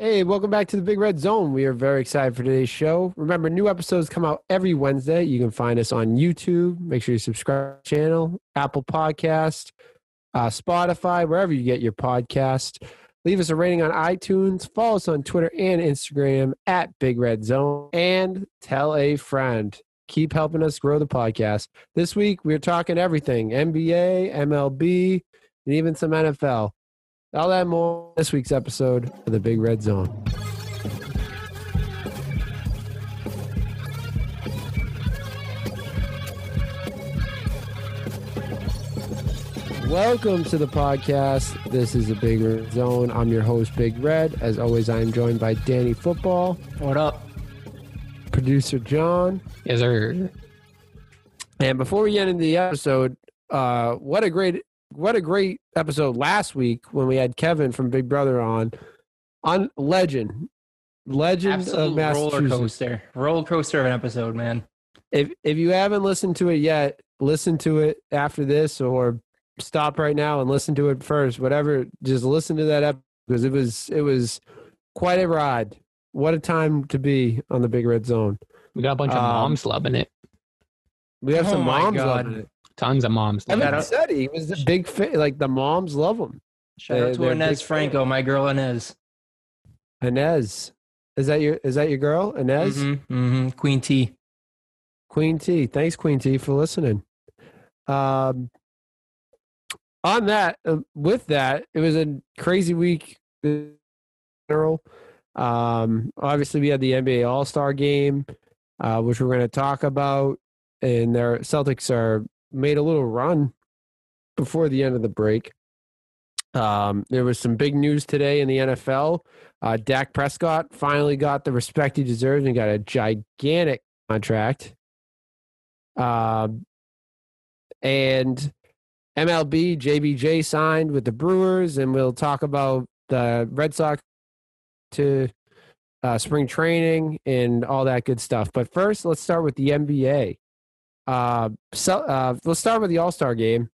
Hey, welcome back to the Big Red Zone. We are very excited for today's show. Remember, new episodes come out every Wednesday. You can find us on YouTube. Make sure you subscribe to channel, Apple Podcast, uh, Spotify, wherever you get your podcast. Leave us a rating on iTunes. Follow us on Twitter and Instagram at Big Red Zone. And tell a friend. Keep helping us grow the podcast. This week, we're talking everything NBA, MLB, and even some NFL. All that and more this week's episode of the Big Red Zone. Welcome to the podcast. This is the Big Red Zone. I'm your host, Big Red. As always, I am joined by Danny Football, What up? producer John. Yes, sir. And before we get into the episode, uh, what a great what a great episode last week when we had Kevin from Big Brother on on legend. Legend of Absolute roller coaster. Roller coaster of an episode, man. If if you haven't listened to it yet, listen to it after this or stop right now and listen to it first. Whatever, just listen to that episode because it was it was quite a ride. What a time to be on the Big Red Zone. We got a bunch of Um, moms loving it. We have Oh some my moms God. loving it. Tons of moms. loving Evan out- said he was the big fa- like the moms love him. Shout They- out to Inez big Franco, my girl Inez. Inez. Is that your is that your girl? Inez? Mm-hmm, mm-hmm. Queen T. Queen T. Thanks, Queen T, for listening. Um on that, uh, with that, it was a crazy week in general. Um obviously we had the NBA All-Star game, uh, which we're gonna talk about. And their Celtics are made a little run before the end of the break. Um, there was some big news today in the NFL. Uh, Dak Prescott finally got the respect he deserves and got a gigantic contract. Um, and MLB JBJ signed with the Brewers, and we'll talk about the Red Sox to uh, spring training and all that good stuff. But first, let's start with the NBA. Uh, so, uh, let's start with the All Star game.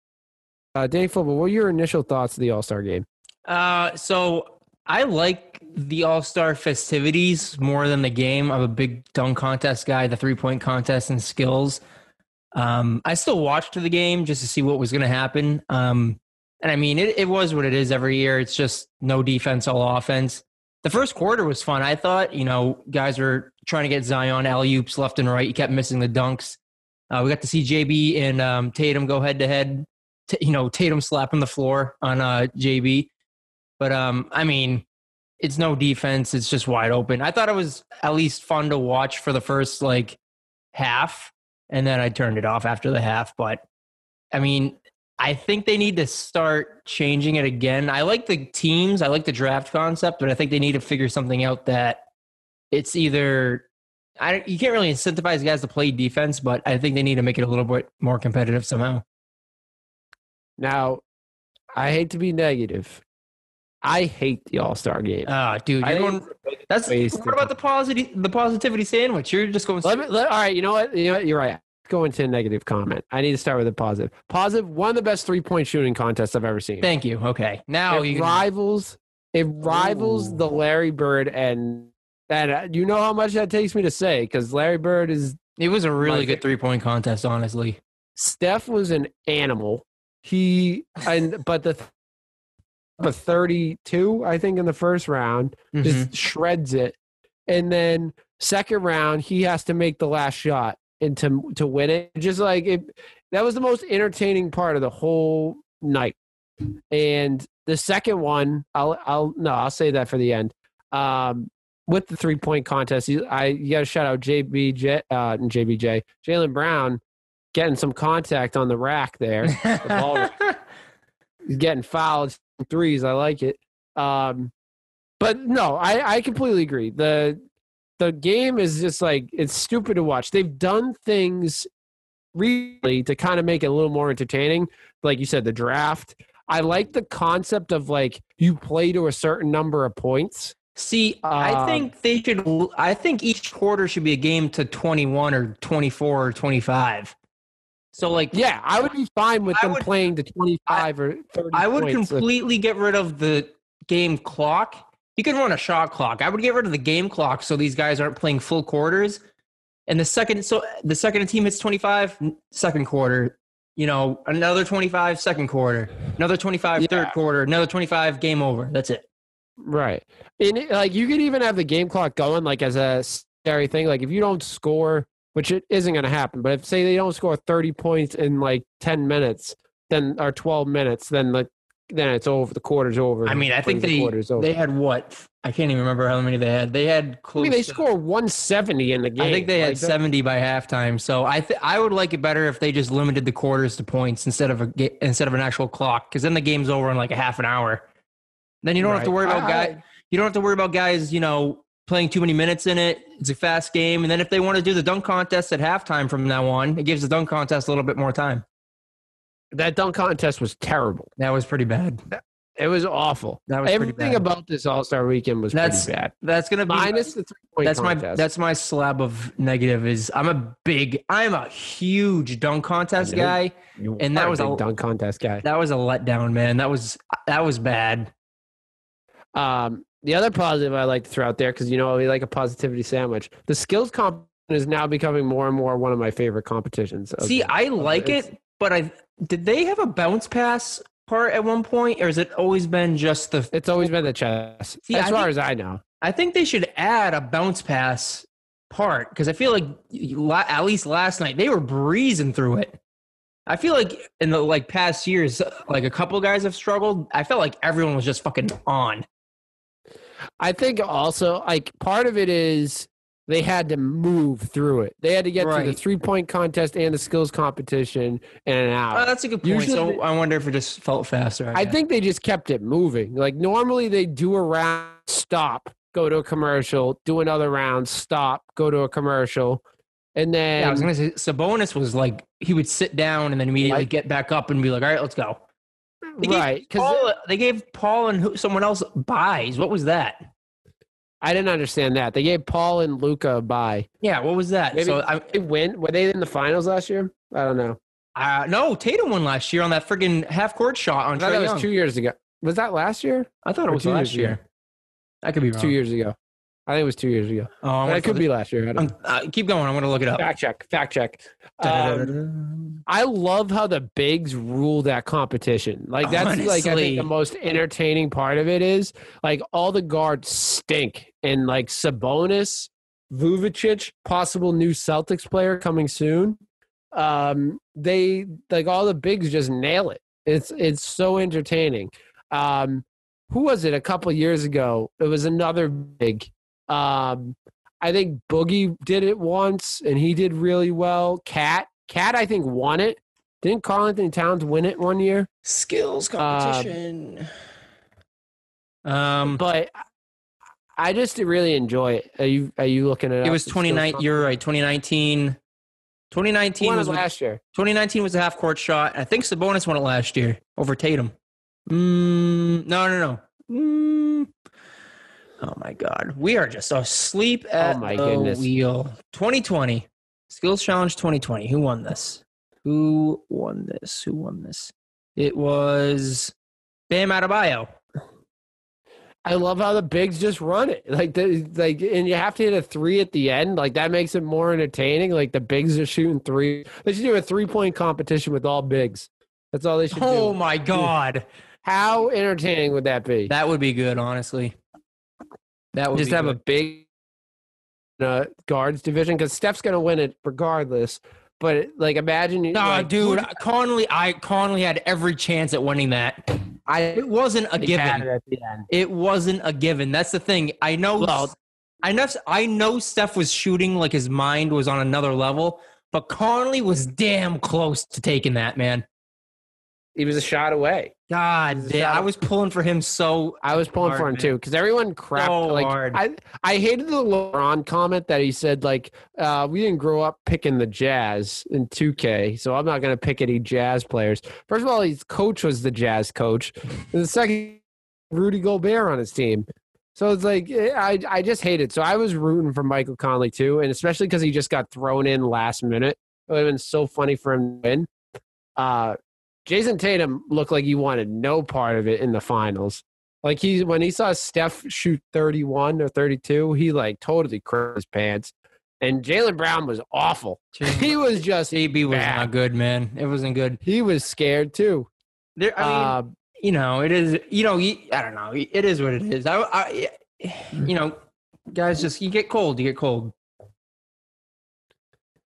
Uh, Football, what were your initial thoughts of the All Star game? Uh, so I like the All Star festivities more than the game. I'm a big dunk contest guy, the three point contest and skills. Um, I still watched the game just to see what was going to happen. Um, and I mean, it, it was what it is every year. It's just no defense, all offense. The first quarter was fun. I thought, you know, guys were trying to get Zion alley oops left and right. You kept missing the dunks. Uh, we got to see JB and um, Tatum go head to head. You know, Tatum slapping the floor on uh, JB. But um, I mean, it's no defense. It's just wide open. I thought it was at least fun to watch for the first like half, and then I turned it off after the half. But I mean, I think they need to start changing it again. I like the teams. I like the draft concept, but I think they need to figure something out that it's either I you can't really incentivize guys to play defense, but I think they need to make it a little bit more competitive somehow. Now, I hate to be negative. I hate the All Star game. Ah, dude, you're going, that's wasted what about the positive the positivity sandwich? You're just going. Let me, let, all right, you know what? You know what? You're right. Go into a negative comment. I need to start with a positive. Positive, one of the best three point shooting contests I've ever seen. Thank you. Okay, now it you can, rivals it rivals Ooh. the Larry Bird and and uh, you know how much that takes me to say because Larry Bird is it was a really good three point contest, honestly. Steph was an animal. He and but the but 32 I think in the first round Mhm. just shreds it. And then second round, he has to make the last shot and to to win it. Just like it, that was the most entertaining part of the whole night. And the second one, I'll I'll no, I'll say that for the end. Um, with the three point contest, you, I you got to shout out JBJ, uh, and JBJ, Jaylen Brown, getting some contact on the rack there. ball He's getting fouled threes. I like it. Um, but no, I, I completely agree. The the game is just like it's stupid to watch. They've done things really to kind of make it a little more entertaining. Like you said, the draft. I like the concept of like you play to a certain number of points. See, I Um, think they should. I think each quarter should be a game to twenty one or twenty four or twenty five. So like, Yeah, I would be fine with I them would- playing to twenty five or thirty. I would completely get rid of the game clock You could run a shot clock. I would get rid of the game clock so these guys aren't playing full quarters. And the second, so the second a team hits 25, second quarter, you know, another 25, second quarter, another 25, Yeah. third quarter, another 25, game over. That's it. Right. And like you could even have the game clock going like as a scary thing. Like if you don't score, which it isn't going to happen, but if say they don't score 30 points in like 10 minutes, then or 12 minutes, then like then it's over. The quarter's over. I mean, I think Brings the they they had what? I can't even remember how many they had. They had I mean, they to- score 170 in the game. I think they had Like, that- 70 by halftime. So I th- I would like it better if they just limited the quarters to points instead of a instead of an actual clock because then the game's over in like a half an hour. Then you don't have to worry about guys. You don't have to worry about guys. You know, playing too many minutes in it. It's a fast game, and then if they want to do the dunk contest at halftime from now on, it gives the dunk contest a little bit more time. that dunk contest was terrible. That was pretty bad. It was awful. That was Everything bad. about this All Star weekend was That's pretty bad. That's gonna be Minus the three point that's my that's my slab of negative is I'm a big I'm a huge dunk contest guy. You and that are a was a- dunk contest guy. That was a letdown, man. That was that was bad. Um, the other positive I like to throw out there because you know we like a positivity sandwich. The skills comp is now becoming more and more one of my favorite competitions. See, I like it's- it, but I did they have a bounce pass part at one point, or has it always been just the? It's always been the chess, See, as I far think- as I know. I think they should add a bounce pass part because I feel like at least last night they were breezing through it. I feel like in the like past years, like a couple guys have struggled. I felt like everyone was just fucking on. I think also like part of it is they had to move through it. They had to get through the three point contest and the skills competition in an hour. Oh, that's a good point. Usually so I wonder if it just felt faster. I guess. think they just kept it moving. Like normally they do a round, stop, go to a commercial, do another round, stop, go to a commercial, and then Yeah, I was gonna say Sabonis was like he would sit down and then immediately Like- get back up and be like, "All right, let's go." They right because they gave Paul and who, someone else byes. What was that? I didn't understand that they gave Paul and Luka a bye. Yeah, what was that? Maybe- so I, They win. Were they in the finals last year? I don't know. uh, no, Tatum won last year on that friggin' half court shot on I Trae that was two years ago. Was that last year? I thought it was last years ago. year. I could be wrong. Two years ago. I think it was two years ago. Oh, it could be last year. I uh, keep going. I'm gonna look it up. Fact check. Fact check. Um, I love how the bigs rule that competition. Like that's like I think the most entertaining part of it is like all the guards stink and like Sabonis, Vucevic, possible new Celtics player coming soon. Um, they like all the bigs just nail it. It's it's so entertaining. Um, who was it a couple years ago? It was another big. Um, I think Boogie did it once and he did really well. KAT, KAT, I think won it. Didn't Karl-Anthony Towns win it one year? Skills competition. um, But I just really enjoy it. Are you are you looking at it It was 2019. You're right. 2019. 2019 Won was last year. 2019 was a half court shot. I think Sabonis won it last year over Tatum. Mm, no, no, no. Mm. Oh my God, we are just asleep oh at Oh my the goodness. wheel. 2020 Skills Challenge 2020. Who won this? Who won this? Who won this? It was Bam Adebayo. I love how the bigs just run it. Like the like and you have to hit a three at the end. Like that makes it more entertaining. Like the bigs are shooting three. They should do a three point competition with all bigs. That's all they should Oh do. my God, How entertaining would that be? that would be good. Honestly, that would just have good. a big uh, guards division because Steph's going to win it regardless. But like, imagine you. No, like, dude, Conley. I Conley had every chance at winning that. I It wasn't a given. it at the end. It wasn't a given. That's the thing. I know. Well- I know. I know. Steph was shooting like his mind was on another level, but Conley was damn close to taking that. Man, He was a shot away. God, damn, I was pulling for him so. I was pulling Hard, for him man. too because everyone crapped. So like hard. I, I hated the LeBron comment that he said like uh, we didn't grow up picking the Jazz in 2K, so I'm not going to pick any Jazz players. First of all, his coach was the Jazz coach, and the second, Rudy Gobert on his team. So it's like eh, I I just hate it. So I was rooting for Michael Conley too, and especially because he just got thrown in last minute. It would have been so funny for him to win. Uh, Jayson Tatum looked like he wanted no part of it in the finals. Like he when he saw Steph shoot 31 or 32, he like totally crap his pants. And Jaylen Brown was awful. He was just JB was bad. not good, man. It wasn't good. he was scared too. There, I mean, Uh, you know, it is. You know, you, I don't know. It is what it is. I, I, you know, guys, just you get cold. You get cold.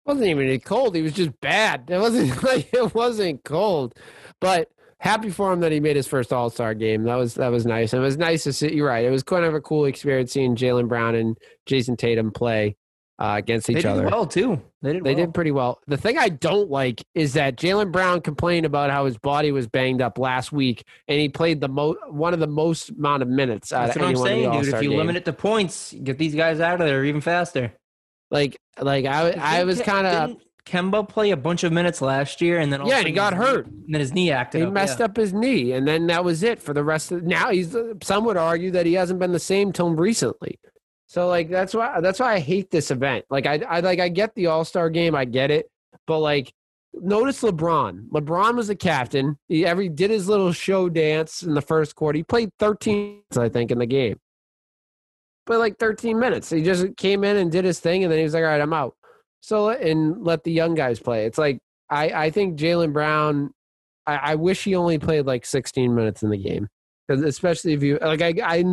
Wasn't even cold. He was just bad. It wasn't like it wasn't cold, but happy for him that he made his first All Star game. That was that was nice. And it was nice to see. You're right. It was kind of a cool experience seeing Jaylen Brown and Jayson Tatum play uh, against They each did other. well too. They did. They well. did pretty well. The thing I don't like is that Jaylen Brown complained about how his body was banged up last week, and he played the most one of the most amount of minutes out That's of what I'm anyone in the saying, dude. If you game. limit it to points, get these guys out of there even faster. Like, like I, I was kind of Kemba play a bunch of minutes last year, and then all yeah, and he got knee- hurt. and then his knee acted. He up, messed yeah. up his knee, and then that was it for the rest of. Now he's. Some would argue that he hasn't been the same till recently. So like that's why that's why I hate this event. Like I, I like I get the All Star game, I get it, but like notice LeBron. LeBron was the captain. He every did his little show dance in the first quarter. He played 13 I think, in the game. But like 13 minutes. He just came in and did his thing, and then he was like, "All right, I'm out." So and let the young guys play. It's like I I think Jaylen Brown. I, I wish he only played like 16 minutes in the game, especially if you like. I, I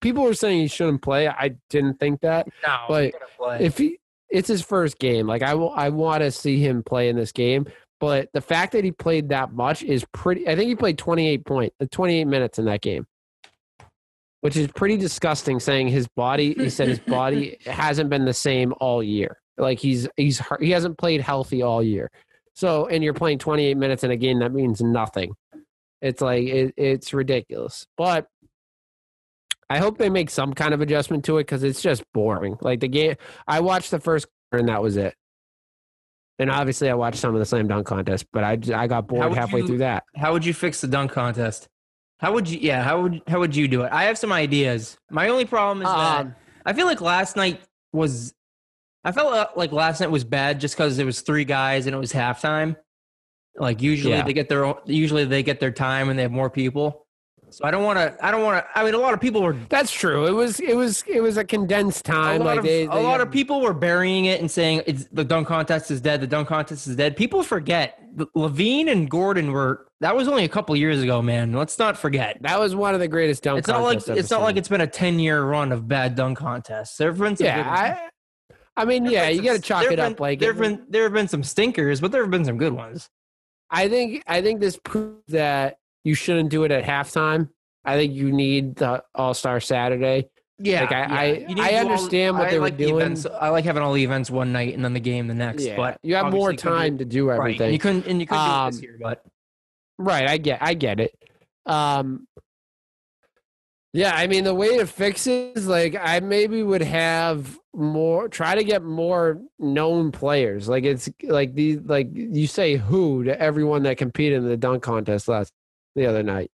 people were saying he shouldn't play. I didn't think that. No, But. If he, it's his first game. Like I will, I want to see him play in this game. But the fact that he played that much is pretty. I think he played 28 point, uh, 28 minutes in that game, which is pretty disgusting. Saying his body, he said his body hasn't been the same all year. Like he's he's he hasn't played healthy all year. So and you're playing 28 minutes in a game that means nothing. It's like it, it's ridiculous. But I hope they make some kind of adjustment to it because it's just boring. Like the game, I watched the first quarter and that was it. And obviously, I watched some of the slam dunk contest, but I I got bored halfway you- through that. How would you fix the dunk contest? How would you? Yeah, how would how would you do it? I have some ideas. My only problem is that Um, I feel like last night was. I felt uh, like last night was bad just because there was three guys and it was halftime. Like usually Yeah. they get their usually they get their time and they have more people. So I don't want to. I don't want to. I mean, a lot of people were. that's true. It was it was it was a condensed A time. lot, Like of, they, a they- lot of people were burying it and saying it's the dunk contest is dead. The dunk contest is dead. People forget LaVine and Gordon were. That was only a couple years ago, man. Let's not forget. That was one of the greatest dunk. It's not like it's not like it's been a ten year run of bad dunk contests. There have been some. good yeah. I I mean, There yeah, you got to chalk it have up. Like there have been there have been some stinkers, but there have been some good ones. I think I think this proves that you shouldn't do it at halftime. I think you need the All Star Saturday. Yeah, Like, I- I- I to do all- understand what I they were like the doing. events- I like having all the events one night and then the game the next. Yeah, but you have more time to do Right, everything. and you couldn't and you couldn't do it this Um, year, but Right, I get I get it. Um Yeah, I mean the way to fix it is like I maybe would have more try to get more known players. Like it's like these like you say who to everyone that competed in the dunk contest last the other night.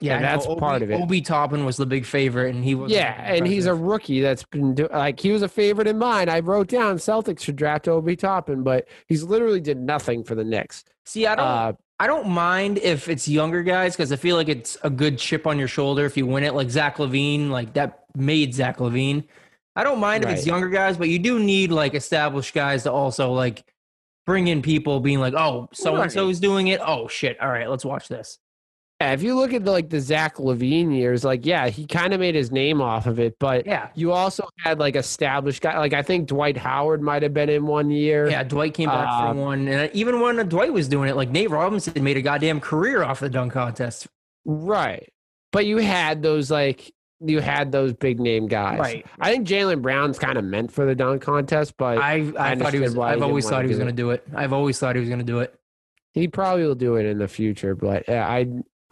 yeah, and I know that's part of it. Obi Toppin was the big favorite, and he was Yeah, and he's a rookie that's been do- like he was a favorite in mine. I wrote down Celtics should draft Obi Toppin, but he's literally did nothing for the Knicks. see. I don't. Uh, I don't mind if it's younger guys because I feel like it's a good chip on your shoulder if you win it, like Zach LaVine, like that made Zach LaVine. I don't mind if it's younger guys, but you do need like established guys to also like bring in people being like, oh, so and so is doing it. Oh shit! All right, let's watch this. Yeah, if you look at the, like the Zach LaVine years, like yeah, he kind of made his name off of it, but Yeah, you also had like established guy. Like I think Dwight Howard might have been in one year. yeah. Dwight came back Uh, from one, and even when Dwight was doing it, like Nate Robinson made a goddamn career off the dunk contest. right. But you had those like you had those big name guys. Right. I think Jaylen Brown's kind of meant for the dunk contest, but I I, I thought he was. I've didn't always thought he was going to do it. I've always thought he was going to do it. he probably will do it in the future. But yeah,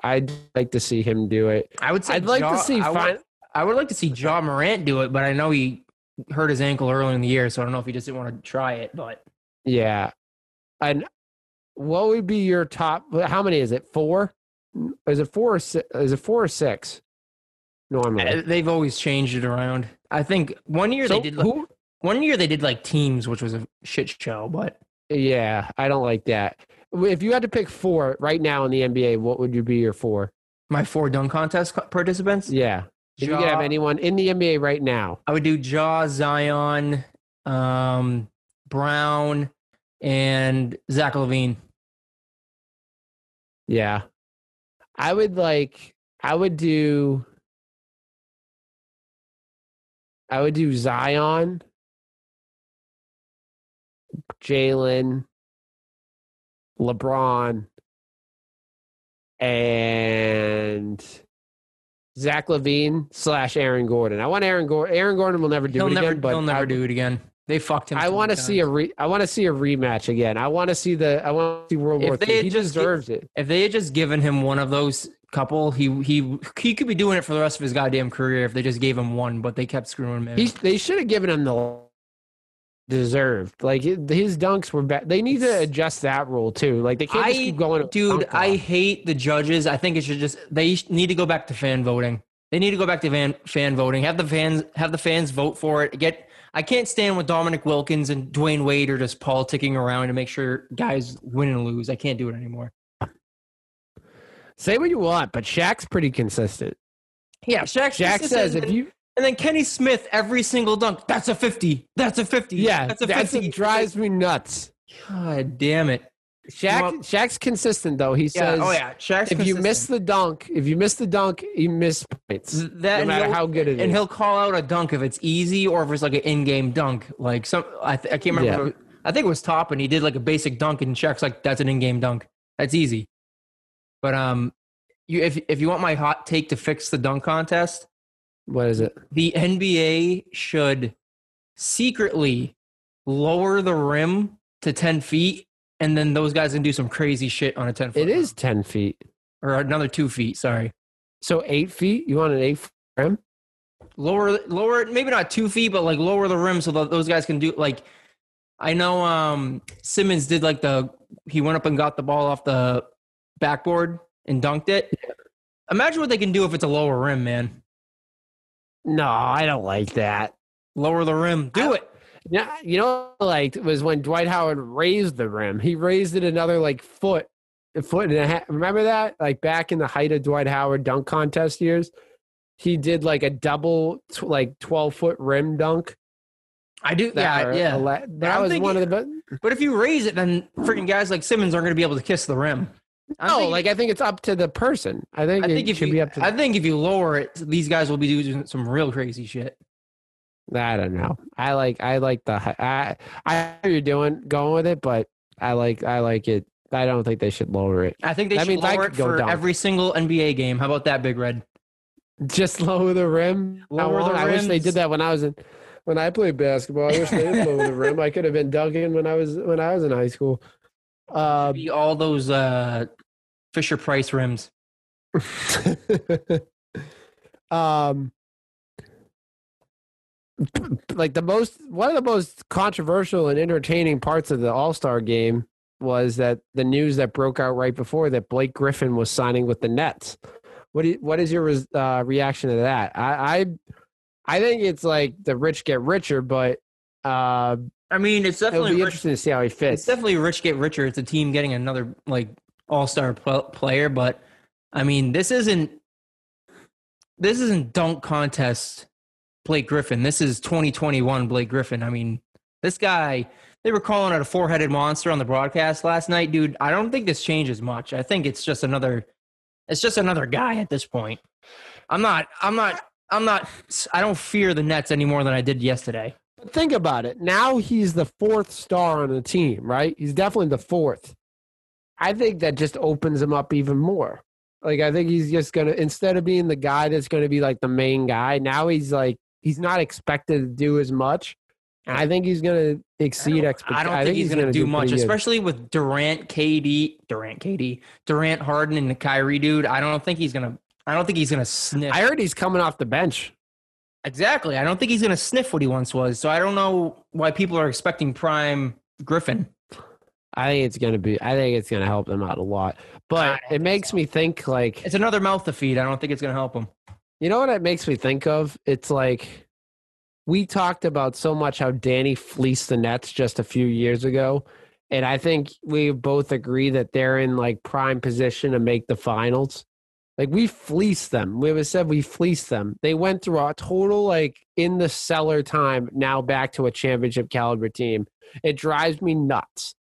I'd like to see him do it. I would say I'd like Ja- to see I would- fin- I would like to see Ja Morant do it, but I know he hurt his ankle early in the year, so I don't know if he just didn't want to try it. But Yeah. And what would be your top how many is it? Four? Is it four or six? Is it four or six? Normally. uh, they've always changed it around. I think one year So they did like, who one year they did like teams, which was a shit show. But Yeah, I don't like that. If you had to pick four right now in the NBA, what would you be your four? My four dunk contest participants. Yeah. If you could have anyone in the NBA right now. I would do Ja, Zion, um, Brown, and Zach LaVine. Yeah. I would like I would do I would do Zion, Jaylen, LeBron, and Zach LaVine slash Aaron Gordon. I want Aaron Gordon. Aaron Gordon will never do He'll it never, again, but he'll never I, do it again. They fucked him. I want to see a re. I want to see a rematch again. I want to see the. I want to see World If War they III. He just deserves it. If they had just given him one of those couple, he he he could be doing it for the rest of his goddamn career. If they just gave him one, but they kept screwing him. He, they should have given him the deserved. Like his dunks were bad. They need to adjust that rule too. Like they can't just I- keep going. Dude, I hate the judges. I think it should just they need to go back to fan voting. They need to go back to fan fan voting. Have the fans have the fans vote for it. Get I can't stand with Dominique Wilkins and Dwyane Wade are just politicking around to make sure guys win and lose. I can't do it anymore. say what you want, but Shaq's pretty consistent. Yeah, Shaq, Shaq says if you and then Kenny Smith every single dunk. That's a fifty. That's a fifty. yeah, that's a fifty. what drives me nuts. God damn it. Shaq Well- Shaq's consistent though. He Yeah. says oh yeah. Shaq's if you miss the dunk, if you miss the dunk, you miss points. Th- that no matter how good it is. and he'll call out a dunk if it's easy or if it's like an in-game dunk. Like some, I, th- I can't remember. Yeah. I think it was top, and he did like a basic dunk, and Shaq's like, "That's an in-game dunk. That's easy." But um, you if if you want my hot take to fix the dunk contest, what is it? the NBA should secretly lower the rim to ten feet, and then those guys can do some crazy shit on a ten foot. It is ten feet. or another two feet. Sorry. So eight feet. You want an eight rim? lower lower maybe not two feet but like lower the rim so that those guys can do like i know um simmons did like the he went up and got the ball off the backboard and dunked it imagine what they can do if it's a lower rim man No, I don't like that. lower the rim do it Yeah, you know, like it was when Dwight Howard raised the rim. He raised it another like foot, a foot and a half. Remember that? Like back in the height of Dwight Howard dunk contest years, he did like a double, tw- like twelve foot rim dunk. i do That, yeah yeah ele- that was one of the. but if you raise it then freaking guys like simmons aren't going to be able to kiss the rim I'm No, like I think it's up to the person. I think I it think if should you, be up to. I think if you lower it, these guys will be doing some real crazy shit. I don't know. I like. I like the. I. I know you're doing going with it, but I like. I like it. I don't think they should lower it. I think they That should lower it for dunk. every single NBA game. How about that, Big Red? Just lower the rim. I Lower the want- I wish they did that when I was in when I played basketball. I wish they did lower the rim. I could have been dunking when I was when I was in high school. Uh, Be all those uh, Fisher Price rims. um, like the most one of the most controversial and entertaining parts of the All Star game was that the news that broke out right before that Blake Griffin was signing with the Nets. What do you, what is your uh, reaction to that? I, I I think it's like the rich get richer, but uh, I mean, it's it'll definitely rich, interesting to see how he fits. it's definitely rich get richer. It's a team getting another like All Star pl- player, but I mean, this isn't this isn't dunk contest Blake Griffin. This is 2021 Blake Griffin. I mean, this guy. They were calling it a four-headed monster on the broadcast last night, dude. I don't think this changes much. I think it's just another it's just another guy at this point. I'm not I'm not I'm not I don't fear the Nets any more than I did yesterday. Think about it. Now he's the fourth star on the team, right? He's definitely the fourth. I think that just opens him up even more. Like I think he's just gonna instead of being the guy that's gonna be like the main guy, now he's like he's not expected to do as much. And I think he's gonna exceed expectations. I don't think, he's, going to do much, pretty good. especially with Durant, KD, Durant, KD, Durant, Harden, and the Kyrie, dude. I don't think he's going to. I don't think he's going to sniff. I heard he's coming off the bench. Exactly. I don't think he's going to sniff what he once was. So I don't know why people are expecting prime Griffin. I think it's gonna be. I think it's gonna help them out a lot. But it makes me think like It's another mouth to feed. I don't think it's going to help them. You know what it makes me think of? It's like we talked about so much how Danny fleeced the Nets just a few years ago. And I think we both agree that they're in like prime position to make the finals. Like we fleeced them. We was said we fleeced them. They went through a total like in the cellar time. Now back to a championship caliber team. It drives me nuts.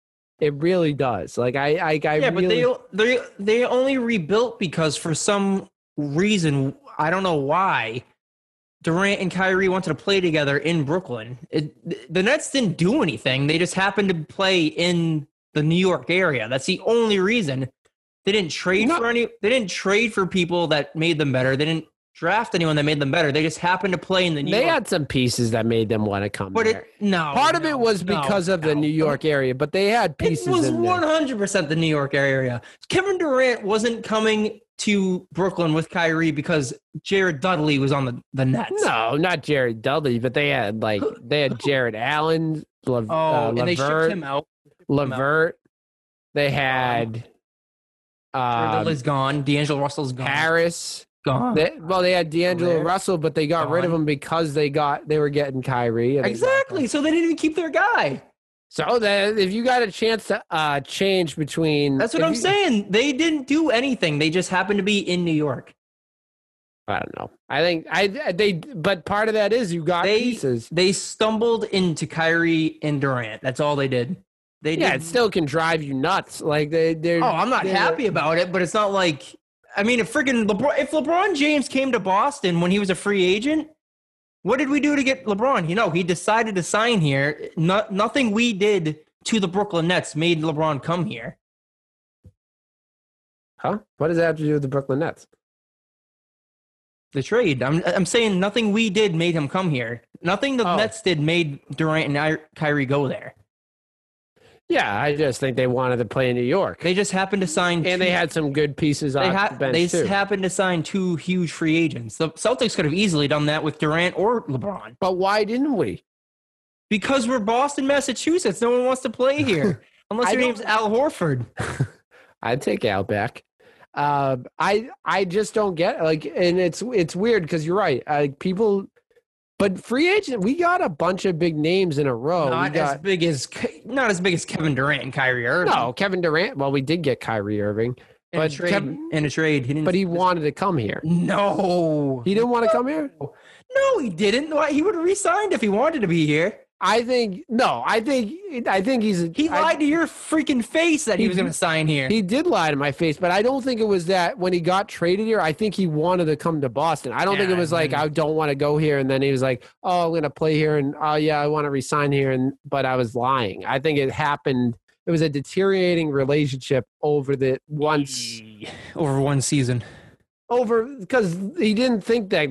It really does. Like I, I, I yeah, really, but they they they only rebuilt because for some reason I don't know why Durant and Kyrie wanted to play together in Brooklyn. It, the Nets didn't do anything. They just happened to play in the New York area. That's the only reason. They didn't trade No. for any. They didn't trade for people that made them better. They didn't draft anyone that made them better. They just happened to play in the New York. they York. had some pieces that made them want to come but there. it no. Part of no, it was no, because of the no. New York area, but they had pieces It was one hundred percent the New York area. Kevin Durant wasn't coming to Brooklyn with Kyrie because Jared Dudley was on the, the Nets. No, not Jared Dudley, but they had like they had Jarrett Allen, Le, Oh, uh, and they shipped LeVert, him out. LeVert. They had um, Dudley's gone. D'Angelo Russell's gone. Harris. gone. They, well, they had D'Angelo. Russell, but they got rid of him because they got they were getting Kyrie. exactly. So they didn't even keep their guy. So then, if you got a chance to uh, change between, That's what I'm you- saying. They didn't do anything. They just happened to be in New York. I don't know. I think I they, but part of that is you got They pieces. they stumbled into Kyrie and Durant. That's all they did. They Yeah, it still can drive you nuts. Like they, they're. Oh, I'm not they're- happy about it, but it's not like I mean, if freaking LeBron, if LeBron James came to Boston when he was a free agent, what did we do to get LeBron? You know, he decided to sign here. No, nothing we did to the Brooklyn Nets made LeBron come here. Huh? What does that have to do with the Brooklyn Nets? The trade. I'm I'm saying nothing we did made him come here. Nothing the Oh. Nets did made Durant and I- Kyrie go there. Yeah, I just think they wanted to play in New York, They just happened to sign. and two- they had some good pieces on ha- the bench they too. happened to sign two huge free agents. The Celtics could have easily done that with Durant or LeBron. but why didn't we? Because we're Boston, Massachusetts. No one wants to play here unless your name's Al Horford. I'd take Al back. Um, I I just don't get like, and it's it's weird because you're right. Uh, people, but free agent, we got a bunch of big names in a row. not got as big as not as big as Kevin Durant and Kyrie Irving. no Kevin Durant. Well, we did get Kyrie Irving, in but a trade. Kevin- in a trade, he didn't. but he wanted to come here. no, He didn't want to come here. no, he didn't. Why- He would have resigned if he wanted to be here. I think no. I think I think he's He I- lied to your freaking face that he, He was going to sign here. He did lie to my face, but I don't think it was that when he got traded here. I think he wanted to come to Boston. I don't think it Yeah, was like man. I don't want to go here, and then he was like, "Oh, I'm going to play here," and "Oh, yeah, I want to resign here," and but I was lying. I think it happened. It was a deteriorating relationship over the once over one season. Over because he didn't think that.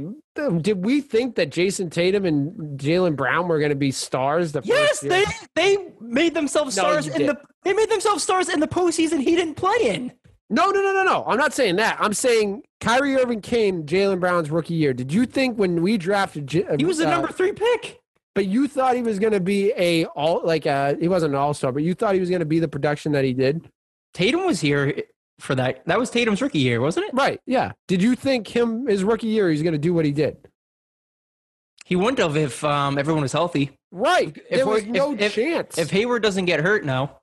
Did we think that Jayson Tatum and Jaylen Brown were going to be stars? The Yes, first year? they they made themselves No, stars in the they made themselves stars in the postseason he didn't play in. No, no, no, no, no. I'm not saying that. I'm saying Kyrie Irving came Jaylen Brown's rookie year. Did you think when we drafted, J- He was the uh, number three pick. but you thought he was going to be a all like a he wasn't an all star, but you thought he was going to be the production that he did, Tatum was here for that. That was Tatum's rookie year, wasn't it? right? Yeah. Did you think him his rookie year he's going to do what he did? He wouldn't have if um, everyone was healthy. Right. If there was no if- if- chance. If Hayward doesn't get hurt now,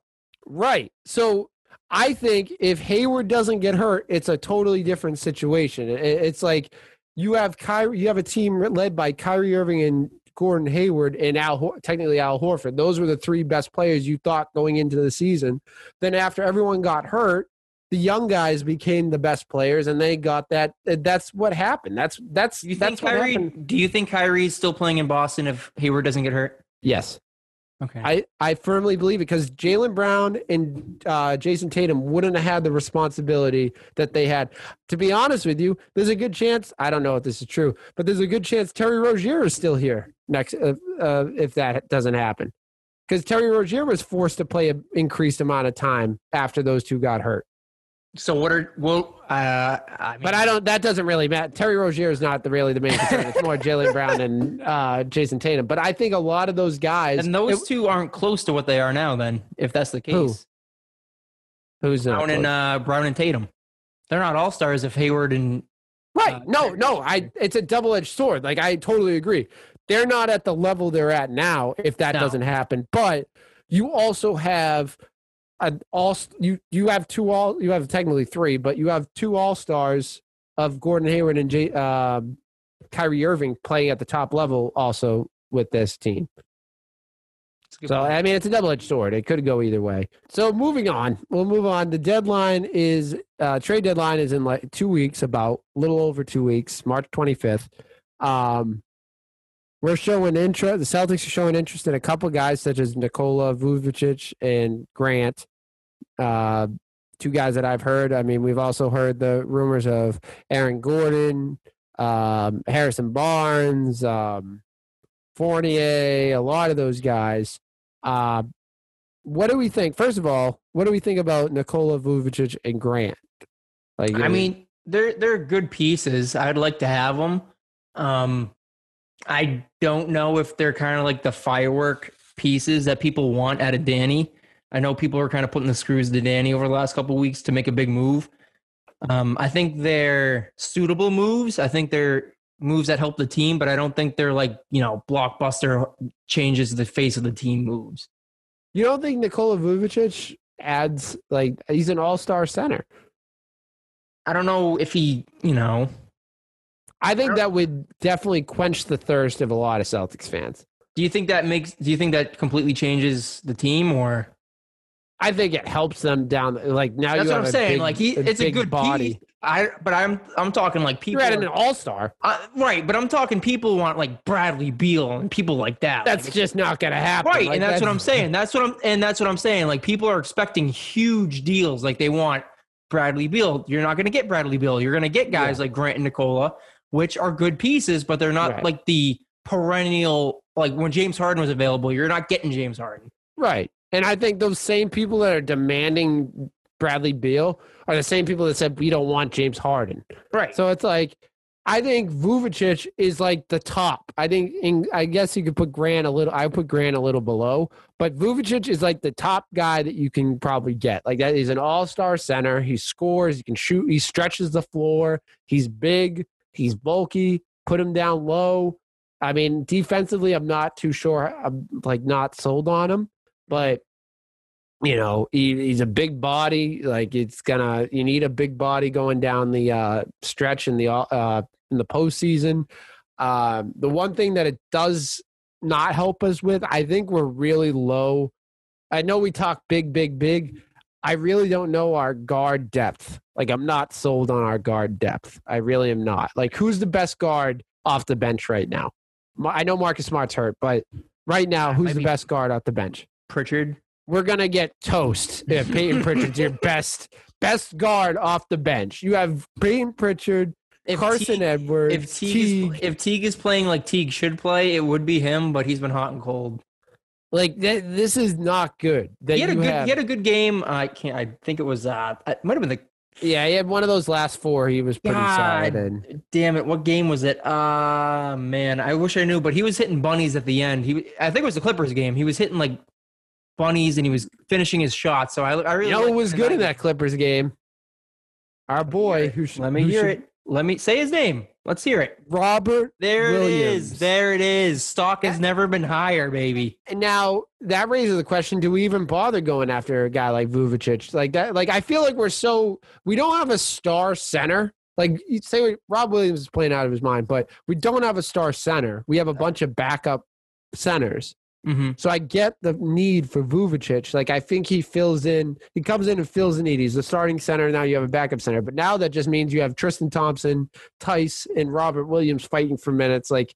Right. So I think if Hayward doesn't get hurt, it's a totally different situation. It's like you have Kyrie, you have a team led by Kyrie Irving and Gordon Hayward and Al, technically Al Horford. Those were the three best players you thought going into the season. Then after everyone got hurt, the young guys became the best players, and they got that. That's what happened. That's that's do you that's think what Kyrie? happened. Do you think Kyrie's still playing in Boston if Hayward doesn't get hurt? Yes. Okay. I, I firmly believe it because Jaylen Brown and uh, Jayson Tatum wouldn't have had the responsibility that they had. To be honest with you, there's a good chance. I don't know if this is true, but there's a good chance Terry Rozier is still here next uh, uh, if that doesn't happen. Because Terry Rozier was forced to play an increased amount of time after those two got hurt. So what are well? Uh, I mean, But I don't. That doesn't really matter. Terry Rozier is not the really the main concern. It's more Jaylen Brown and uh, Jayson Tatum. But I think a lot of those guys. And those it- two aren't close to what they are now. Then, if that's the Who? case, who's not Brown and uh, Brown and Tatum, they're not all stars. If Hayward and Right. uh, no, Terry no. Rozier. I it's a double edged sword. Like I totally agree. They're not at the level they're at now if that No. doesn't happen. But you also have an all you you have two all you have technically three, but you have two all stars of Gordon Hayward and J, uh, Kyrie Irving playing at the top level also with this team. So I mean, it's a double-edged sword. It could go either way. So moving on, we'll move on. The deadline is uh, trade deadline is in like two weeks, about a little over two weeks, March 25th. Um, we're showing interest. The Celtics are showing interest in a couple guys such as Nikola Vucevic and Grant. Uh, two guys that I've heard. I mean, we've also heard the rumors of Aaron Gordon, um, Harrison Barnes, um, Fournier, a lot of those guys. Uh, what do we think? First of all, what do we think about Nikola Vucevic and Grant? Like, I mean, they're they're good pieces. I'd like to have them. Um, I don't know if they're kind of like the firework pieces that people want out of Danny. I know people are kind of putting the screws to Danny over the last couple weeks to make a big move. Um, I think they're suitable moves. I think they're moves that help the team, but I don't think they're like, you know, blockbuster changes the face of the team moves. You don't think Nikola Vucevic adds like he's an all-star center? I don't know if he, you know, I think that would definitely quench the thirst of a lot of Celtics fans. Do you think that makes do you think that completely changes the team or I think it helps them down. Like now, that's what I'm saying. Big, like he, a it's a good body. Piece. I, but I'm, I'm talking like people. You're at an all star, uh, right? But I'm talking people want like Bradley Beal and people like that. That's like, just not going to happen, right? Like, and that's, that's, what I'm saying. That's what I'm, and that's what I'm saying. Like people are expecting huge deals. Like they want Bradley Beal. You're not going to get Bradley Beal. You're going to get guys yeah. like Grant and Nikola, which are good pieces, but they're not right. like the perennial. Like when James Harden was available, you're not getting James Harden. Right. And I think those same people that are demanding Bradley Beal are the same people that said we don't want James Harden. Right. So it's like I think Vucevic is like the top. I think in, I guess you could put Grant a little. I put Grant a little below, but Vucevic is like the top guy that you can probably get. Like that, he's an all-star center. He scores. He can shoot. He stretches the floor. He's big. He's bulky. Put him down low. I mean, defensively, I'm not too sure. I'm like not sold on him but you know he, he's a big body like it's gonna you need a big body going down the uh, stretch in the uh, in the postseason uh, the one thing that it does not help us with i think we're really low i know we talk big big big i really don't know our guard depth like i'm not sold on our guard depth i really am not like who's the best guard off the bench right now i know marcus smart's hurt but right now who's the best guard off the bench Pritchard. We're gonna get toast if Payton Pritchard's your best best guard off the bench. You have Payton Pritchard, if Carsen Teague, Edwards. If Teague, Teague. Is, if Teague is playing like Teague should play, it would be him. But he's been hot and cold. Like th- this is not good. he had a good. Have. He had a good game. I can't. I think it was. Uh, it might have been the. Yeah, he had one of those last four. He was pretty God, solid. And... Damn it! What game was it? Ah, uh, man, I wish I knew. But he was hitting bunnies at the end. He, I think it was the Clippers game. He was hitting like bunnies and he was finishing his shot. So I, I really you know was good in that Clippers game. Our boy, who let me hear should, it. Let me say his name. Let's hear it. Robert. There Williams. it is. There it is. Stock has never been higher, baby. And now that raises the question: Do we even bother going after a guy like Vucevic? Like that? Like I feel like we're so we don't have a star center. Like you say, Rob Williams is playing out of his mind, but we don't have a star center. We have a bunch of backup centers. Mm-hmm. So I get the need for Vucevic. Like I think he fills in. He comes in and fills the need. He's the starting center. Now you have a backup center. But now that just means you have Tristan Thompson, Theis, and Robert Williams fighting for minutes. Like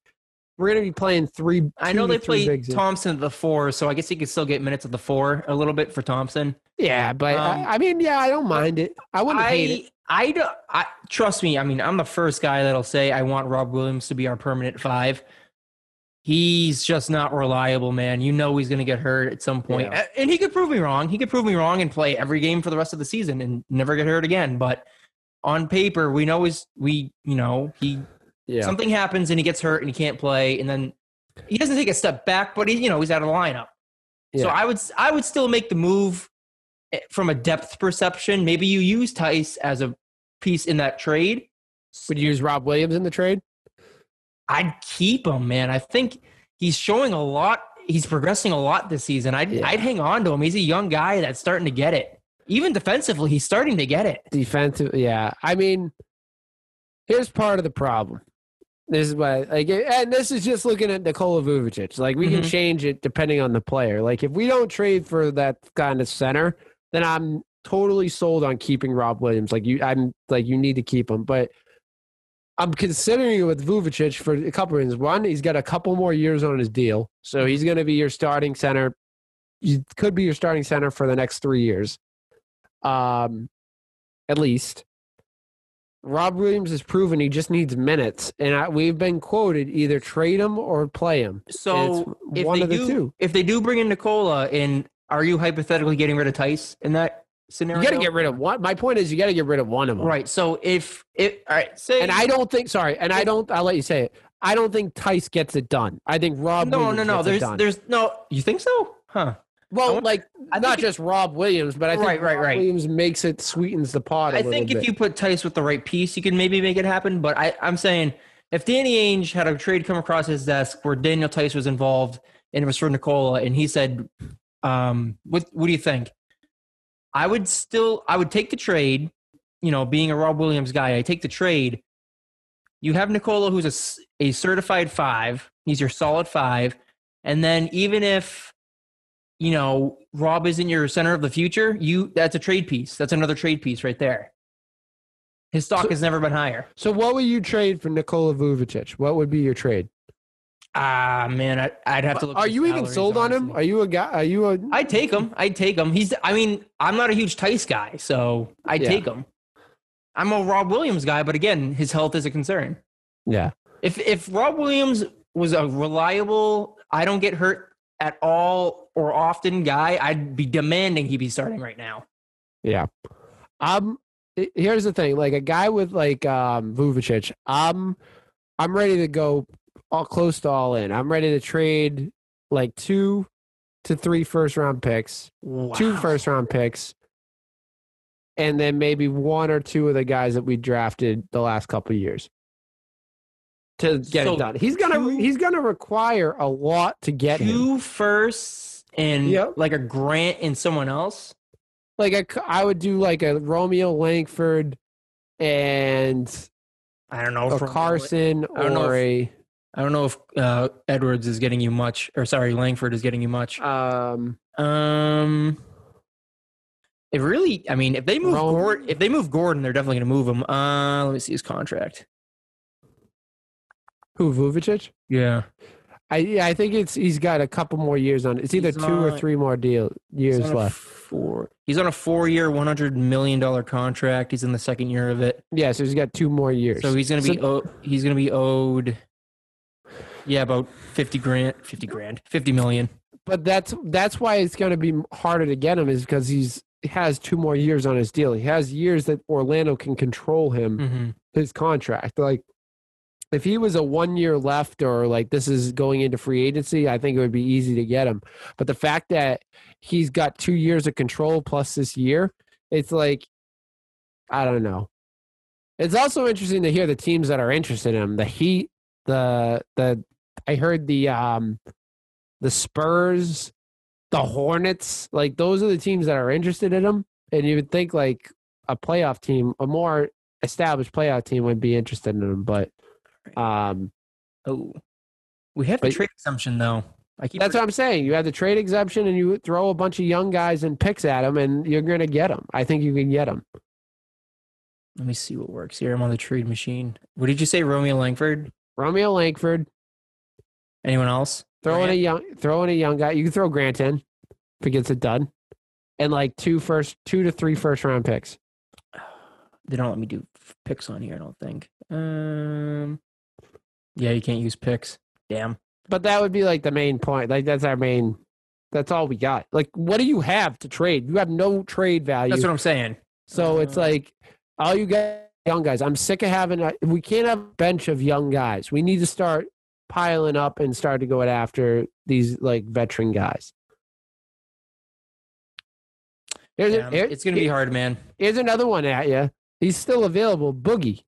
we're going to be playing three. I know they play Thompson at the four, so I guess he can still get minutes at the four a little bit for Thompson. Yeah, but um, I, I, mean, yeah, I don't mind it. I wouldn't I, hate it. I don't. I trust me. I mean, I'm the first guy that'll say I want Rob Williams to be our permanent five he's just not reliable, man. You know he's going to get hurt at some point. Yeah. And he could prove me wrong. He could prove me wrong and play every game for the rest of the season and never get hurt again. But on paper, we know he's we you know he yeah. something happens and he gets hurt and he can't play, and then he doesn't take a step back, but he you know he's out of the lineup. Yeah. So I would I would still make the move eh, from a depth perception. Maybe you use Theis as a piece in that trade. Would you use Rob Williams in the trade? I'd keep him, man. I think he's showing a lot. He's progressing a lot this season. I'd, yeah. I'd hang on to him. He's a young guy that's starting to get it. Even defensively, he's starting to get it. Defensive, yeah. I mean, Here's part of the problem. This is why, like, and this is just looking at Nikola Vucevic. Like, we can Mhm. change it depending on the player. Like, if we don't trade for that kind of center, then I'm totally sold on keeping Rob Williams. Like, you, I'm like, you need to keep him. But I'm considering it with Vucevic for a couple reasons. One, he's got a couple more years on his deal, so he's going to be your starting center. He could be your starting center for the next three years, um, at least. Rob Williams has proven he just needs minutes, and I, we've been quoted either trade him or play him. So one they of the do, two. if they do bring in Nikola, and are you hypothetically getting rid of Theis in that scenario? You got to get rid of one. My point is, you got to get rid of one of them. Right. So if it, all right, say, And I don't think. Sorry, and I don't. I'll let you say it. I don't think Theis gets it done. I think Rob. no, Williams no, no. There's, there's no. You think so? Huh? Well, wonder- like I not think it- just Rob Williams, but I think Right, right, Rob right. Williams makes it sweetens the pot. I I think if you put Theis with the right piece, you can maybe make it happen. But I, I'm saying if Danny Ainge had a trade come across his desk where Daniel Theis was involved and it was for Nikola, and he said, um, "What what do you think?" I would still I would take the trade. You know, being a Rob Williams guy, I take the trade. You have Nikola, who's a, a certified five. He's your solid five, and then even if you know Rob isn't your center of the future, you that's a trade piece. That's another trade piece right there. His stock So- has never been higher. So, what would you trade for Nikola Vucevic? What would be your trade? Ah, man, I, I'd have to look. Are you even sold on him? Are you a guy? Are you a? I'd take him. I'd take him. He's. I mean, I'm not a huge Theis guy, so I'd Yeah. take him. I'm a Rob Williams guy, but again, his health is a concern. yeah. If if Rob Williams was a reliable, I don't get hurt at all or often guy, I'd be demanding he be starting right now. Yeah. Um here's the thing, like a guy with like um Vucevic, I'm I'm ready to go all close to all in. I'm ready to trade like two to three first round picks, two Wow. first round picks, and then maybe one or two of the guys that we drafted the last couple of years to get So it done. He's gonna two- he's gonna require a lot to get him. two firsts and Yep. like a grant and someone else. Like a, I would do like a Romeo Langford and I don't know. or from- Carsen I don't know or a I don't know if uh, Edwards is getting you much, or sorry, Langford is getting you much. um Um, it really. I mean, if they move Rome- Gordon, if they move Gordon, they're definitely going to move him. Uh, let me see his contract. who Vucevic? Yeah, I yeah, I think it's he's got a couple more years on it. It's either He's two or three more deal years he's left. Four. He's on a four-year, one hundred million dollar contract. He's in the second year of it, Yeah, so he's got two more years. so he's going to be So- o- he's going to be owed. Yeah, about fifty grand. Fifty grand. Fifty million. but that's that's why it's going to be harder to get him is because he's he has two more years on his deal. He has years that Orlando can control him Mm-hmm. his contract. Like if he was a one year left or like this is going into free agency, I think it would be easy to get him. But the fact that he's got two years of control plus this year, it's like I don't know. It's also interesting to hear the teams that are interested in him. The Heat, the the I heard the um the Spurs, the Hornets, like those are the teams that are interested in him. And you would think like a playoff team, a more established playoff team would be interested in him, but um Oh, we have the trade exemption though. I keep that's what I'm saying. You have the trade exemption and you throw a bunch of young guys and picks at them and you're going to get them. I think you can get them. Let me see what works here. I'm on the trade machine. What did you say, Romeo Langford? Romeo Langford, Anyone else? throw in a young throw in a young guy. You can throw Grant in if he gets it done. And like two first two to three first round picks. They don't let me do picks on here. I don't think. Um. Yeah, you can't use picks. Damn. But that would be like the main point. Like that's our main that's all we got. Like what do you have to trade? You have no trade value. That's what I'm saying. So it's Uh, like all you got young guys. I'm sick of having. A, we can't have a bench of young guys. We need to start piling up and start to go after these like veteran guys. Here's, a- here- it's gonna be hard, man. here's another one at you. He's still available. Boogie.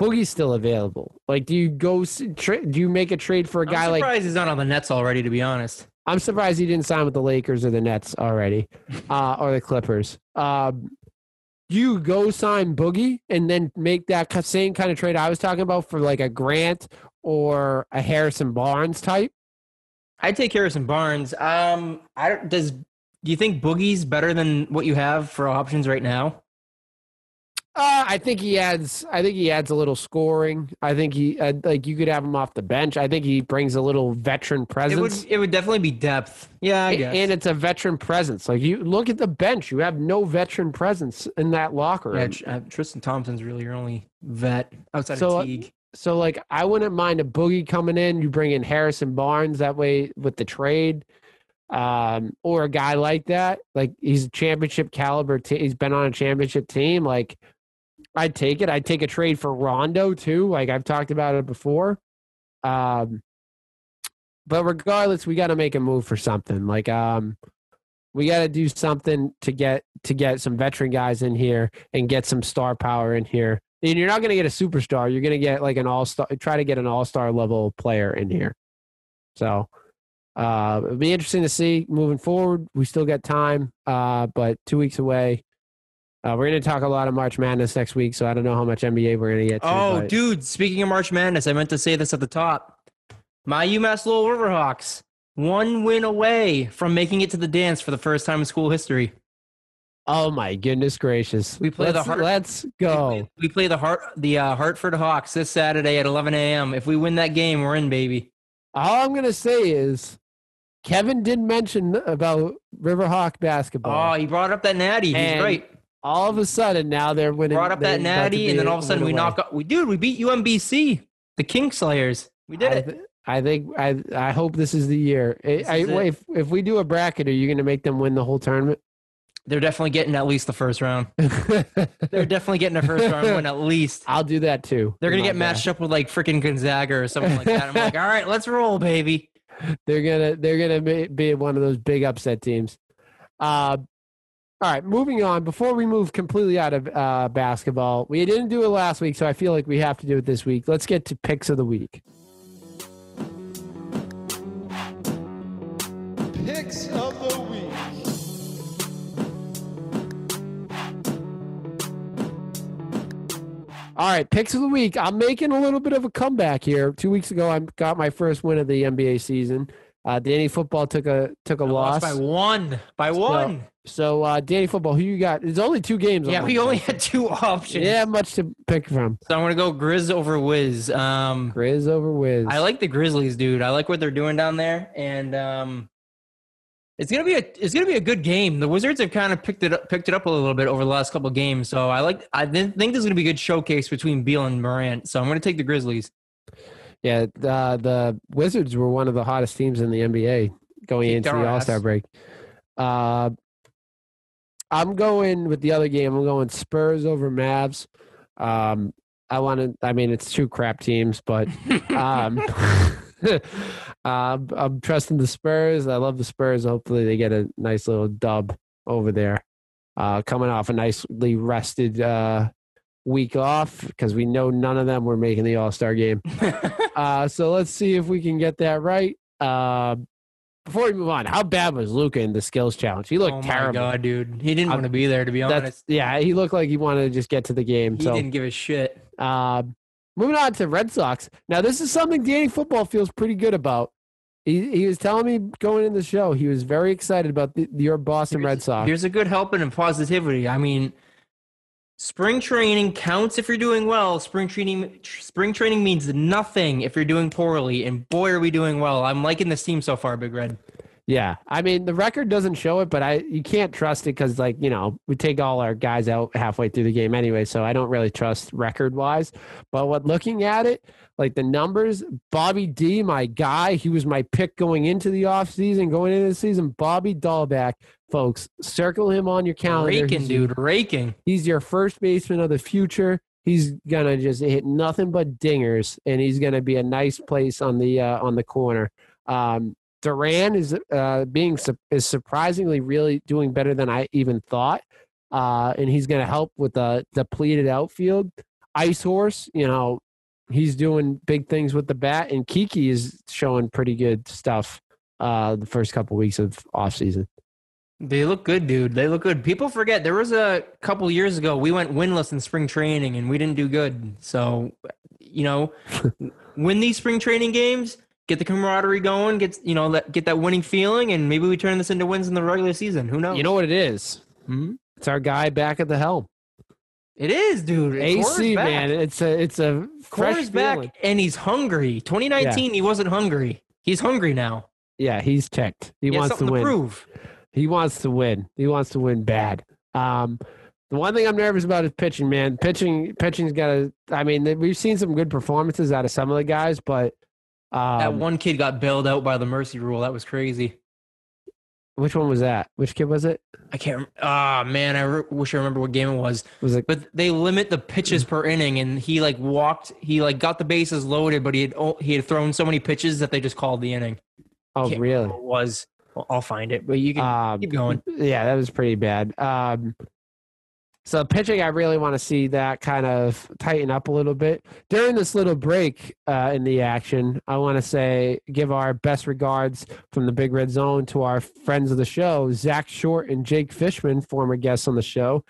Boogie's still available. Like, do you go? Tra- do you make a trade for a guy I'm like? surprised he's not on the Nets already. To be honest. I'm surprised he didn't sign with the Lakers or the Nets already, uh, or the Clippers. Um, you go sign Boogie and then make that same kind of trade I was talking about for like a Grant or a Harrison Barnes type? I'd take Harrison Barnes. Um, I don't, does do you think Boogie's better than what you have for options right now? Uh, I think he adds. I think he adds a little scoring. I think he uh, like you could have him off the bench. I think he brings a little veteran It presence. would it would definitely be depth. Yeah, I guess. And it's a veteran presence. Like you look at the bench, you have no veteran presence in that locker yeah, room. Uh, Tristan Thompson's really your only vet outside So, uh, of Teague. So like I wouldn't mind a boogie coming in. You bring in Harrison Barnes that way with the trade, um, or a guy like that. Like he's a championship caliber. T- he's been on a championship team. Like I'd take it. I'd take a trade for Rondo too. Like I've talked about it before. Um, but regardless, we got to make a move for something. Like um, we got to do something to get to get some veteran guys in here and get some star power in here. And you're not going to get a superstar. You're going to get like an all star. Try to get an all star level player in here. So uh, it'll be interesting to see moving forward. We still got time, uh, but two weeks away. Uh, we're going to talk a lot of March Madness next week, so I don't know how much NBA we're going to get. To, Oh, but- dude! Speaking of March Madness, I meant to say this at the top. My UMass Lowell Riverhawks one win away from making it to the dance for the first time in school history. Oh my goodness gracious! We play the let's, Hart- Let's We go. play, we play the Hart the uh, Hartford Hawks this Saturday at 11 a.m. If we win that game, we're in, baby. All I'm going to say is, Kevin did mention about Riverhawk basketball. Oh, he brought up that natty. He's And right. All of a sudden, now they're winning. Brought up that natty, and then all of a sudden we away. knock up. We dude, we beat UMBC, the Kingslayers. We did I, it. I think I I hope this is the year. I, I, is if if we do a bracket, are you going to make them win the whole tournament? They're definitely getting at least the first round. They're definitely getting a first round win at least. I'll do that too. They're gonna in my get matched up with like freaking Gonzaga or something like that. I'm like, all right, let's roll, baby. They're gonna they're gonna be, be one of those big upset teams. Uh, all right, moving on. Before we move completely out of uh, basketball, we didn't do it last week, so I feel like we have to do it this week. Let's get to picks of the week. Picks of All right, picks of the week. I'm making a little bit of a comeback here. Two weeks ago, I got my first win of the NBA season. Uh, Danny Football took a took a loss. by one. By one. So, uh, Danny Football, who you got? There's only two games. on yeah, we only had two options. yeah, much to pick from. So I'm gonna go Grizz over Wiz. Um, Grizz over Wiz. I like the Grizzlies, dude. I like what they're doing down there, and um, it's gonna be a it's gonna be a good game. The Wizards have kind of picked it up picked it up a little bit over the last couple of games, so I like I think this is gonna be a good showcase between Beal and Morant. So I'm gonna take the Grizzlies. Yeah, the the Wizards were one of the hottest teams in the NBA going Kicked into the All Star break. Uh, I'm going with the other game. I'm going Spurs over Mavs. Um, I want to. I mean, it's two crap teams, but um, um, I'm trusting the Spurs. I love the Spurs. Hopefully, they get a nice little dub over there. Uh, coming off a nicely rested uh, week off because we know none of them were making the All Star game. Uh, so let's see if we can get that right. Uh, before we move on, how bad was Luka in the skills challenge? He looked oh terrible. god, dude! He didn't I'm- want to be there to be honest. yeah. He looked like he wanted to just get to the game. He so didn't give a shit. uh, moving on to Red Sox. Now this is something Danny Football feels pretty good about. He he was telling me going in the show he was very excited about the, your Boston Red Sox. Here's a good helping and positivity. I mean, spring training counts if you're doing well. Spring training spring training means nothing if you're doing poorly. And boy, are we doing well. I'm liking this team so far, Big Red. Yeah, I mean the record doesn't show it, but I you can't trust it because like you know we take all our guys out halfway through the game anyway, so I don't really trust record wise. But what looking at it, like the numbers, Bobby D, my guy, he was my pick going into the offseason, going into the season. Bobby Dalbec, folks, circle him on your calendar. Raking, He's- dude, raking. He's your first baseman of the future. He's gonna just hit nothing but dingers, and he's gonna be a nice place on the uh, on the corner. Um, Duran is uh, being is surprisingly really doing better than I even thought, uh, and he's gonna help with the depleted outfield. Ice Horse, you know, he's doing big things with the bat, and Kiki is showing pretty good stuff uh, the first couple weeks of off season. They look good, dude. They look good. People forget there was a couple years ago we went winless in spring training and we didn't do good. So, you know, win these spring training games, get the camaraderie going, get you know, let, get that winning feeling, and maybe we turn this into wins in the regular season. Who knows? You know what it is? Hmm? It's our guy back at the helm. it is, dude. Cora's AC man, it's a it's a Cora's back feeling. and he's hungry. 2019, he wasn't hungry. He's hungry now. Yeah, he's checked. He, He, wants to win. prove. He wants to win. He wants to win bad. Um, the one thing I'm nervous about is pitching, man. Pitching, pitching's got to. I mean, we've seen some good performances out of some of the guys, but that um, one kid got bailed out by the mercy rule. That was crazy. which one was that? Which kid was it? I can't. Ah, man, I re- wish I remember what game it was. Was it? But they limit the pitches per inning, and he like walked. He like got the bases loaded, but he had he had thrown so many pitches that they just called the inning. Oh, really? it was. Well, I'll find it, but you can Um, keep going. Yeah, that was pretty bad. Um, so pitching, I really want to see that kind of tighten up a little bit during this little break uh, in the action. I want to say give our best regards from the Big Red Zone to our friends of the show, Zach Short and Jake Fishman, former guests on the show.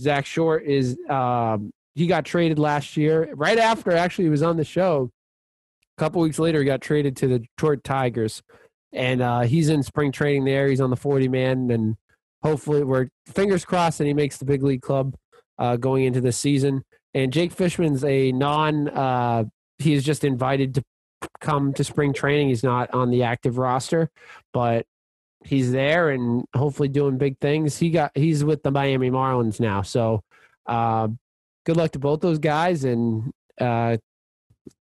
Zach Short is um, he got traded last year, right after actually he was on the show. A couple weeks later, he got traded to the Detroit Tigers and uh, he's in spring training there. He's on the 40 man, and hopefully, we're fingers crossed and he makes the big league club uh, going into this season. And Jake Fishman's a non, uh, he is just invited to come to spring training. He's not on the active roster, but he's there and hopefully doing big things. He got, he's with the Miami Marlins now. So, uh, good luck to both those guys and uh,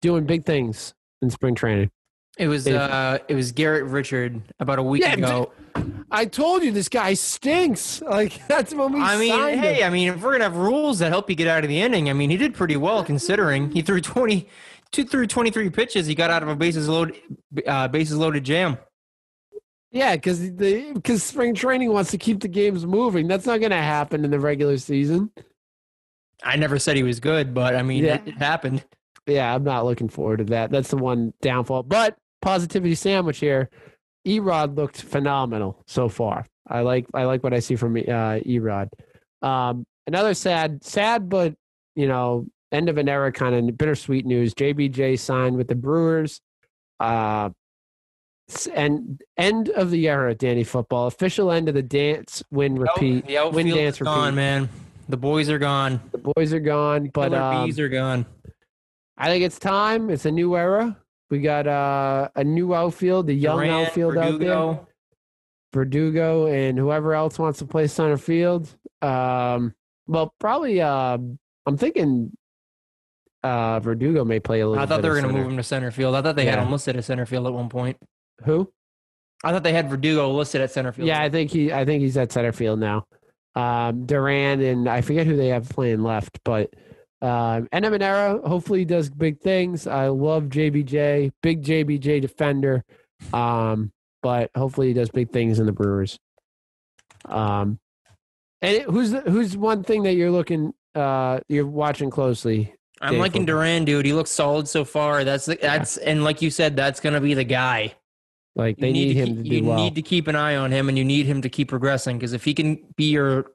doing big things in spring training. It was uh, it was Garrett Richard about a week Yeah, ago. I told you this guy stinks. Like that's when we. I mean, hey, him. I mean, if we're gonna have rules that help you get out of the inning, I mean, he did pretty well considering he threw twenty two through twenty three pitches. He got out of a bases loaded uh, bases loaded jam. yeah, because the because spring training wants to keep the games moving. That's not going to happen in the regular season. I never said he was good, but I mean, Yeah. it, it happened. Yeah, I'm not looking forward to that. That's the one downfall. But positivity sandwich here. Erod looked phenomenal so far. I like I like what I see from uh, Erod. Um, another sad, sad but you know end of an era kind of bittersweet news. JBJ signed with the Brewers. Uh, and end of the era, at Danny football. Official end of the dance, win, repeat. The outfield win, is dance, gone, repeat. man. The boys are gone. The boys are gone, but Killer um, bees are gone. I think it's time. It's a new era. We got uh, a new outfield, the young Durant, outfield out there. Verdugo. Verdugo and whoever else wants to play center field. Um, well, probably. Uh, I'm thinking uh, Verdugo may play a little. I thought they were going to move him to center field. I thought they had Yeah. him listed at center field at one point. Who? I thought they had Verdugo listed at center field. Yeah, I think he. I think he's at center field now. Um, Duran and I forget who they have playing left, but um, Enemanera hopefully does big things. I love JBJ, big JBJ defender, um, but hopefully he does big things in the Brewers. Um, and it- who's the, who's one thing that you're looking uh you're watching closely? I'm Dave liking Football. Duran, dude. He looks solid so far. That's the, that's and like you said, that's going to be the guy. Like You they need, to him keep, you well. need to keep an eye on him, and you need him to keep progressing. Because if he can be your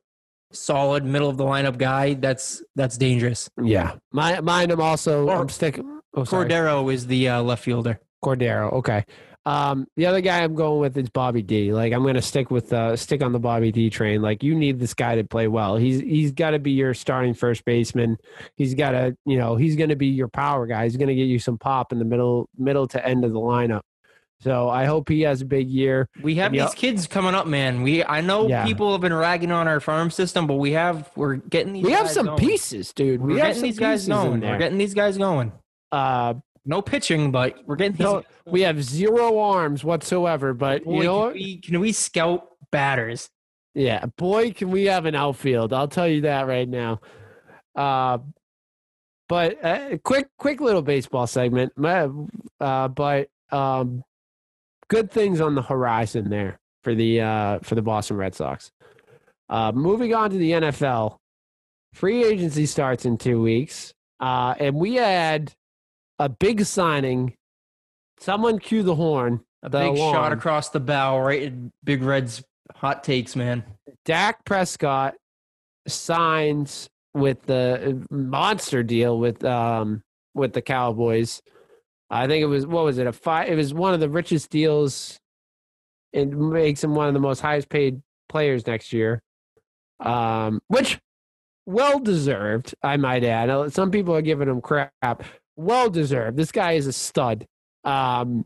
solid middle of the lineup guy, that's that's dangerous. yeah, my mine. I'm also Or- I'm sticking. Oh, sorry. Cordero is the uh, left fielder. Cordero. Okay. Um, the other guy I'm going with is Bobby D. Like I'm going to stick with uh, stick on the Bobby D train. Like you need this guy to play well. He's he's got to be your starting first baseman. He's got to you know he's going to be your power guy. He's going to get you some pop in the middle middle to end of the lineup. So I hope he has a big year. We have these kids coming up, man. We I know Yeah. people have been ragging on our farm system, but we have we're getting these. We have some going. pieces, dude. We're we have getting some these guys going. there. We're getting these guys going. uh, No pitching, but we're getting these. no, we have zero arms whatsoever. But Boy, you know can we, can we scout batters? Yeah, boy, can we have an outfield? I'll tell you that right now. Uh, but uh, quick, quick little baseball segment. Uh, but um, good things on the horizon there for the uh, for the Boston Red Sox. Uh, moving on to the NFL, free agency starts in two weeks, uh, and we had a big signing. Someone cue the horn. A The big shot across the bow, right in Big Red's Hot takes, man. Dak Prescott signs with the monster deal with um with the Cowboys. I think it was what was it a five? It was one of the richest deals. It makes him one of the most highest paid players next year, um, which well deserved. I might add. Some people are giving him crap. Well deserved. This guy is a stud. Um,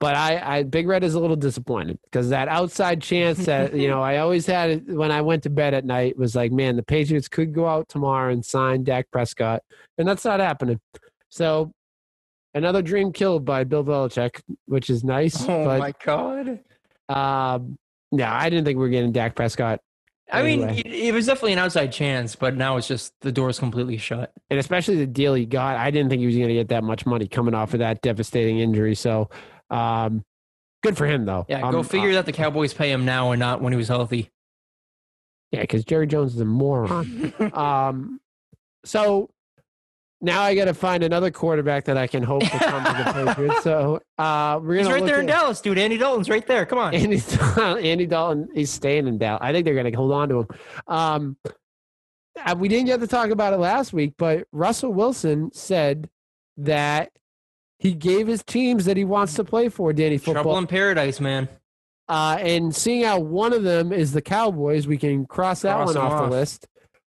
but I, I Big Red is a little disappointed because that outside chance that you know I always had when I went to bed at night was like, man, the Patriots could go out tomorrow and sign Dak Prescott, and that's not happening. So another dream killed by Bill Belichick, which is nice. Oh but, my god. Um, yeah, I didn't think we were getting Dak Prescott, I mean, Anyway. it, it was definitely an outside chance, but now it's just the door's completely shut. and especially the deal he got. I didn't think he was going to get that much money coming off of that devastating injury. So, um, good for him though. Yeah, Um, go figure that the Cowboys pay him now and not when he was healthy. Yeah, because Jerry Jones is a moron. um, so now I got to find another quarterback that I can hope to come to the Patriots. So uh, we're He's right there in at- Dallas, dude. Andy Dalton's right there. Come on. Andy, Andy Dalton, he's staying in Dallas. I think they're going to hold on to him. Um, uh, we didn't get to talk about it last week, but Russell Wilson said that he gave his teams that he wants to play for, Danny football. Trouble in paradise, man. Uh, and seeing how one of them is the Cowboys, we can cross that Cross one off, off. the list.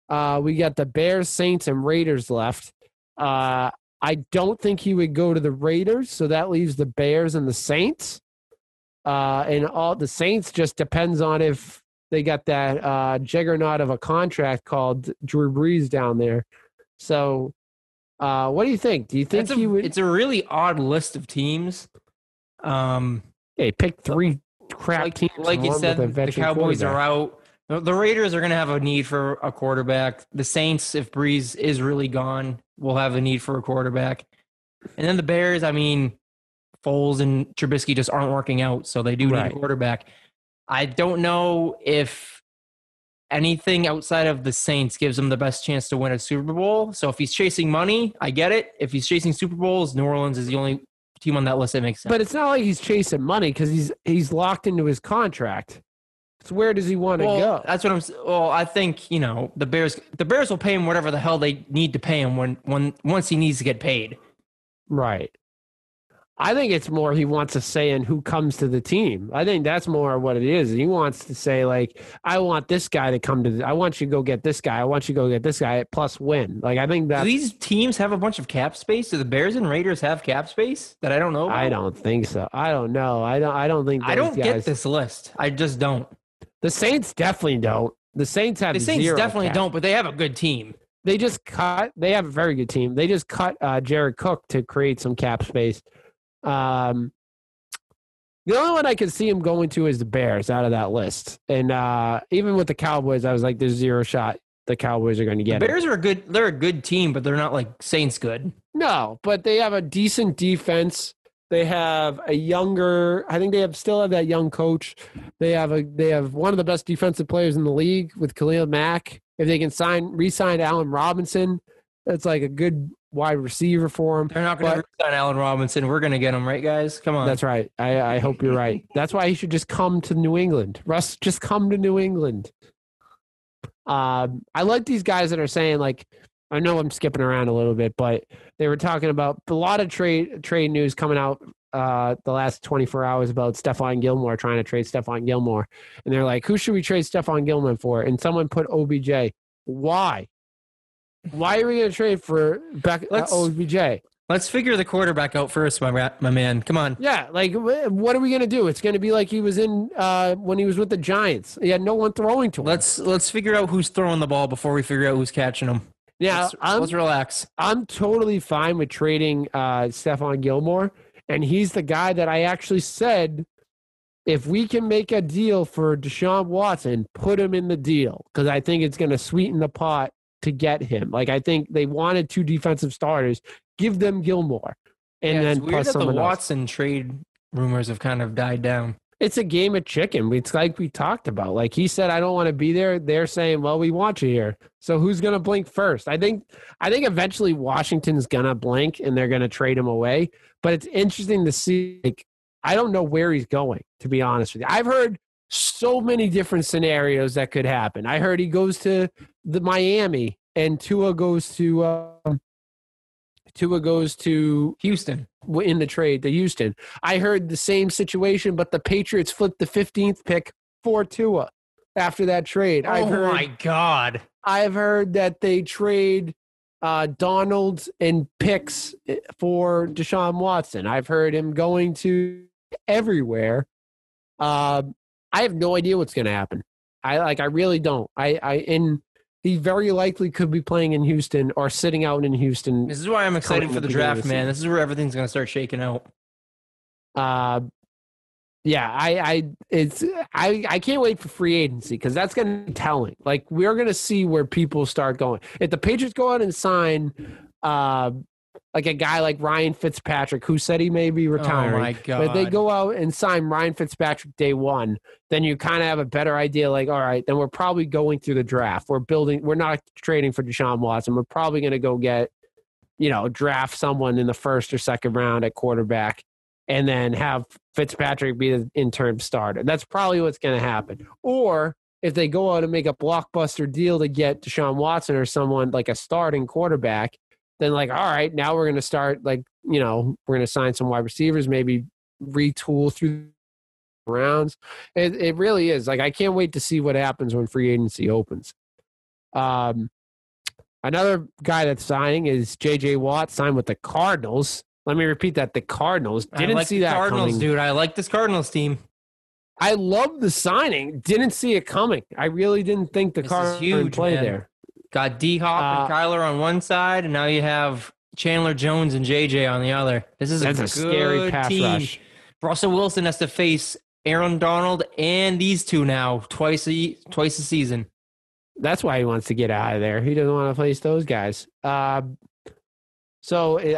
Uh, we got the Bears, Saints, and Raiders left. Uh, I don't think he would go to the Raiders, so that leaves the Bears and the Saints. Uh, and all the Saints just depends on if they got that uh, juggernaut of a contract called Drew Brees down there. So, uh, what do you think? Do you think It's a, he would? it's a really odd list of teams. Um, hey, pick three crap like, teams. like you said, the Cowboys are out. The, the Raiders are going to have a need for a quarterback. The Saints, if Brees is really gone, will have a need for a quarterback. And then the Bears, I mean, Foles and Trubisky just aren't working out, so they do need a quarterback. I don't know if anything outside of the Saints gives him the best chance to win a Super Bowl. So if he's chasing money, I get it. If he's chasing Super Bowls, New Orleans is the only team on that list that makes sense. But it's not like he's chasing money because he's he's locked into his contract. So where does he want to well, go? that's what I'm. Well, I think you know the Bears. The Bears will pay him whatever the hell they need to pay him when when once he needs to get paid. Right. I think it's more he wants to say in who comes to the team. I think that's more what it is. He wants to say like, I want this guy to come to. The, I want you to go get this guy. I want you to go get this guy plus win. Like I think that. these teams have a bunch of cap space? Do the Bears and Raiders have cap space that I don't know? About? I don't think so. I don't know. I don't. I don't think. I don't guys, get this list. I just don't. The Saints definitely don't. The Saints have The Saints definitely cap. don't, but they have a good team. They just cut. They have a very good team. They just cut uh, Jared Cook to create some cap space. Um, the only one I could see him going to is the Bears out of that list. And uh, even with the Cowboys, I was like, "There's zero shot the Cowboys are going to The get it." Bears are a good. They're a good team, but they're not like Saints good. No, but they have a decent defense. They have a younger. I think they have still have that young coach. They have a. They have one of the best defensive players in the league with Khalil Mack. If they can sign, re-sign Allen Robinson, that's like a good wide receiver for him. They're not going to sign Allen Robinson. We're going to get him, right, guys? Come on. That's right. I, I hope you're right. That's why he should just come to New England. Russ, just come to New England. Um, I like these guys that are saying like, I know I'm skipping around a little bit, but they were talking about a lot of trade trade news coming out uh, the last 24 hours about Stephon Gilmore trying to trade Stephon Gilmore, and they're like, who should we trade Stephon Gilmore for? And someone put OBJ. Why? Why are we going to trade for Beck, uh, Let's- OBJ? Let's figure the quarterback out first, my my man. Come on. Yeah, like what are we gonna do? It's gonna be like he was in uh, when he was with the Giants. He had no one throwing to him. Let's let's figure out who's throwing the ball before we figure out who's catching them. Yeah, let's, I'm let's relax. I'm totally fine with trading uh, Stephon Gilmore, and he's the guy that I actually said if we can make a deal for Deshaun Watson, put him in the deal because I think it's gonna sweeten the pot to get him. Like I think they wanted two defensive starters, give them Gilmore, and Yeah, then it's weird plus that the someone else. Watson trade rumors have kind of died down. It's a game of chicken. It's like we talked about. Like he said, I don't want to be there. They're saying, well, we want you here. So who's going to blink first? I think, I think eventually Washington's going to blink and they're going to trade him away. But it's interesting to see. Like, I don't know where he's going. To be honest with you, I've heard so many different scenarios that could happen. I heard he goes to the Miami and Tua goes to um, Tua goes to Houston. In the trade to Houston. I heard the same situation, but the Patriots flipped the 15th pick for Tua after that trade. I've oh heard my god. I've heard that they trade uh, Donald and picks eh, for Deshaun Watson. I've heard him going to everywhere. Um, I have no idea what's going to happen. I like. I really don't. I. I. And he very likely could be playing in Houston or sitting out in Houston. This is why I'm excited for the the draft, man. This is where everything's gonna start shaking out. Uh, yeah, I, I, it's, I, I can't wait for free agency because that's going to be telling. Like we're going to see where people start going. If the Patriots go out and sign, uh, like a guy like Ryan Fitzpatrick, who said he may be oh, retiring, Oh my but if they go out and sign Ryan Fitzpatrick day one, then you kind of have a better idea. Like, all right, then we're probably going through the draft. We're building. We're not trading for Deshaun Watson. We're probably going to go get, you know, draft someone in the first or second round at quarterback, and then have Fitzpatrick be the interim starter. That's probably what's going to happen. Or if they go out and make a blockbuster deal to get Deshaun Watson or someone like a starting quarterback, then like, all right, now we're going to start like, you know, we're going to sign some wide receivers, maybe retool through rounds. It, it really is like I can't wait to see what happens when free agency opens. Um, another guy that's signing is J.J. Watt signed with the Cardinals. Let me repeat that: the Cardinals didn't like see the that Cardinals, coming. dude. I like this Cardinals team. I love the signing. Didn't see it coming. I really didn't think the This is Cardinals would play man. there. Got D Hop and Uh, Kyler on one side, and now you have Chandler Jones and JJ on the other. This is a, a scary pass team. rush. Russell Wilson has to face Aaron Donald and these two now twice a twice a season. That's why he wants to get out of there. He doesn't want to face those guys. Um, so it,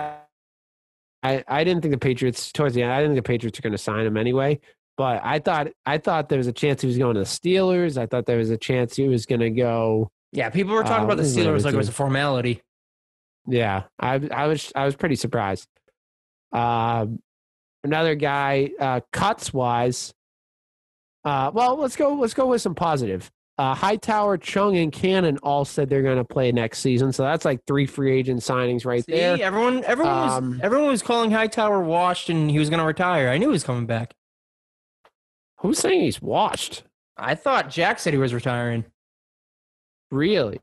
I I didn't think the Patriots towards the end. I didn't think the Patriots were going to sign him anyway. But I thought I thought there was a chance he was going to the Steelers. I thought there was a chance he was going to go. Yeah, people were talking Uh, about the what is that Steelers like it was a formality. Yeah, I I was I was pretty surprised. Um, another guy, uh, cuts wise. Uh, well, let's go. Let's go with some positive. Uh, Hightower, Chung, and Cannon all said they're going to play next season, so that's like three free agent signings right See, there. everyone, everyone was, Um, everyone was calling Hightower washed, and he was going to retire. I knew he was coming back. Who's saying he's washed? I thought Jack said he was retiring. Really?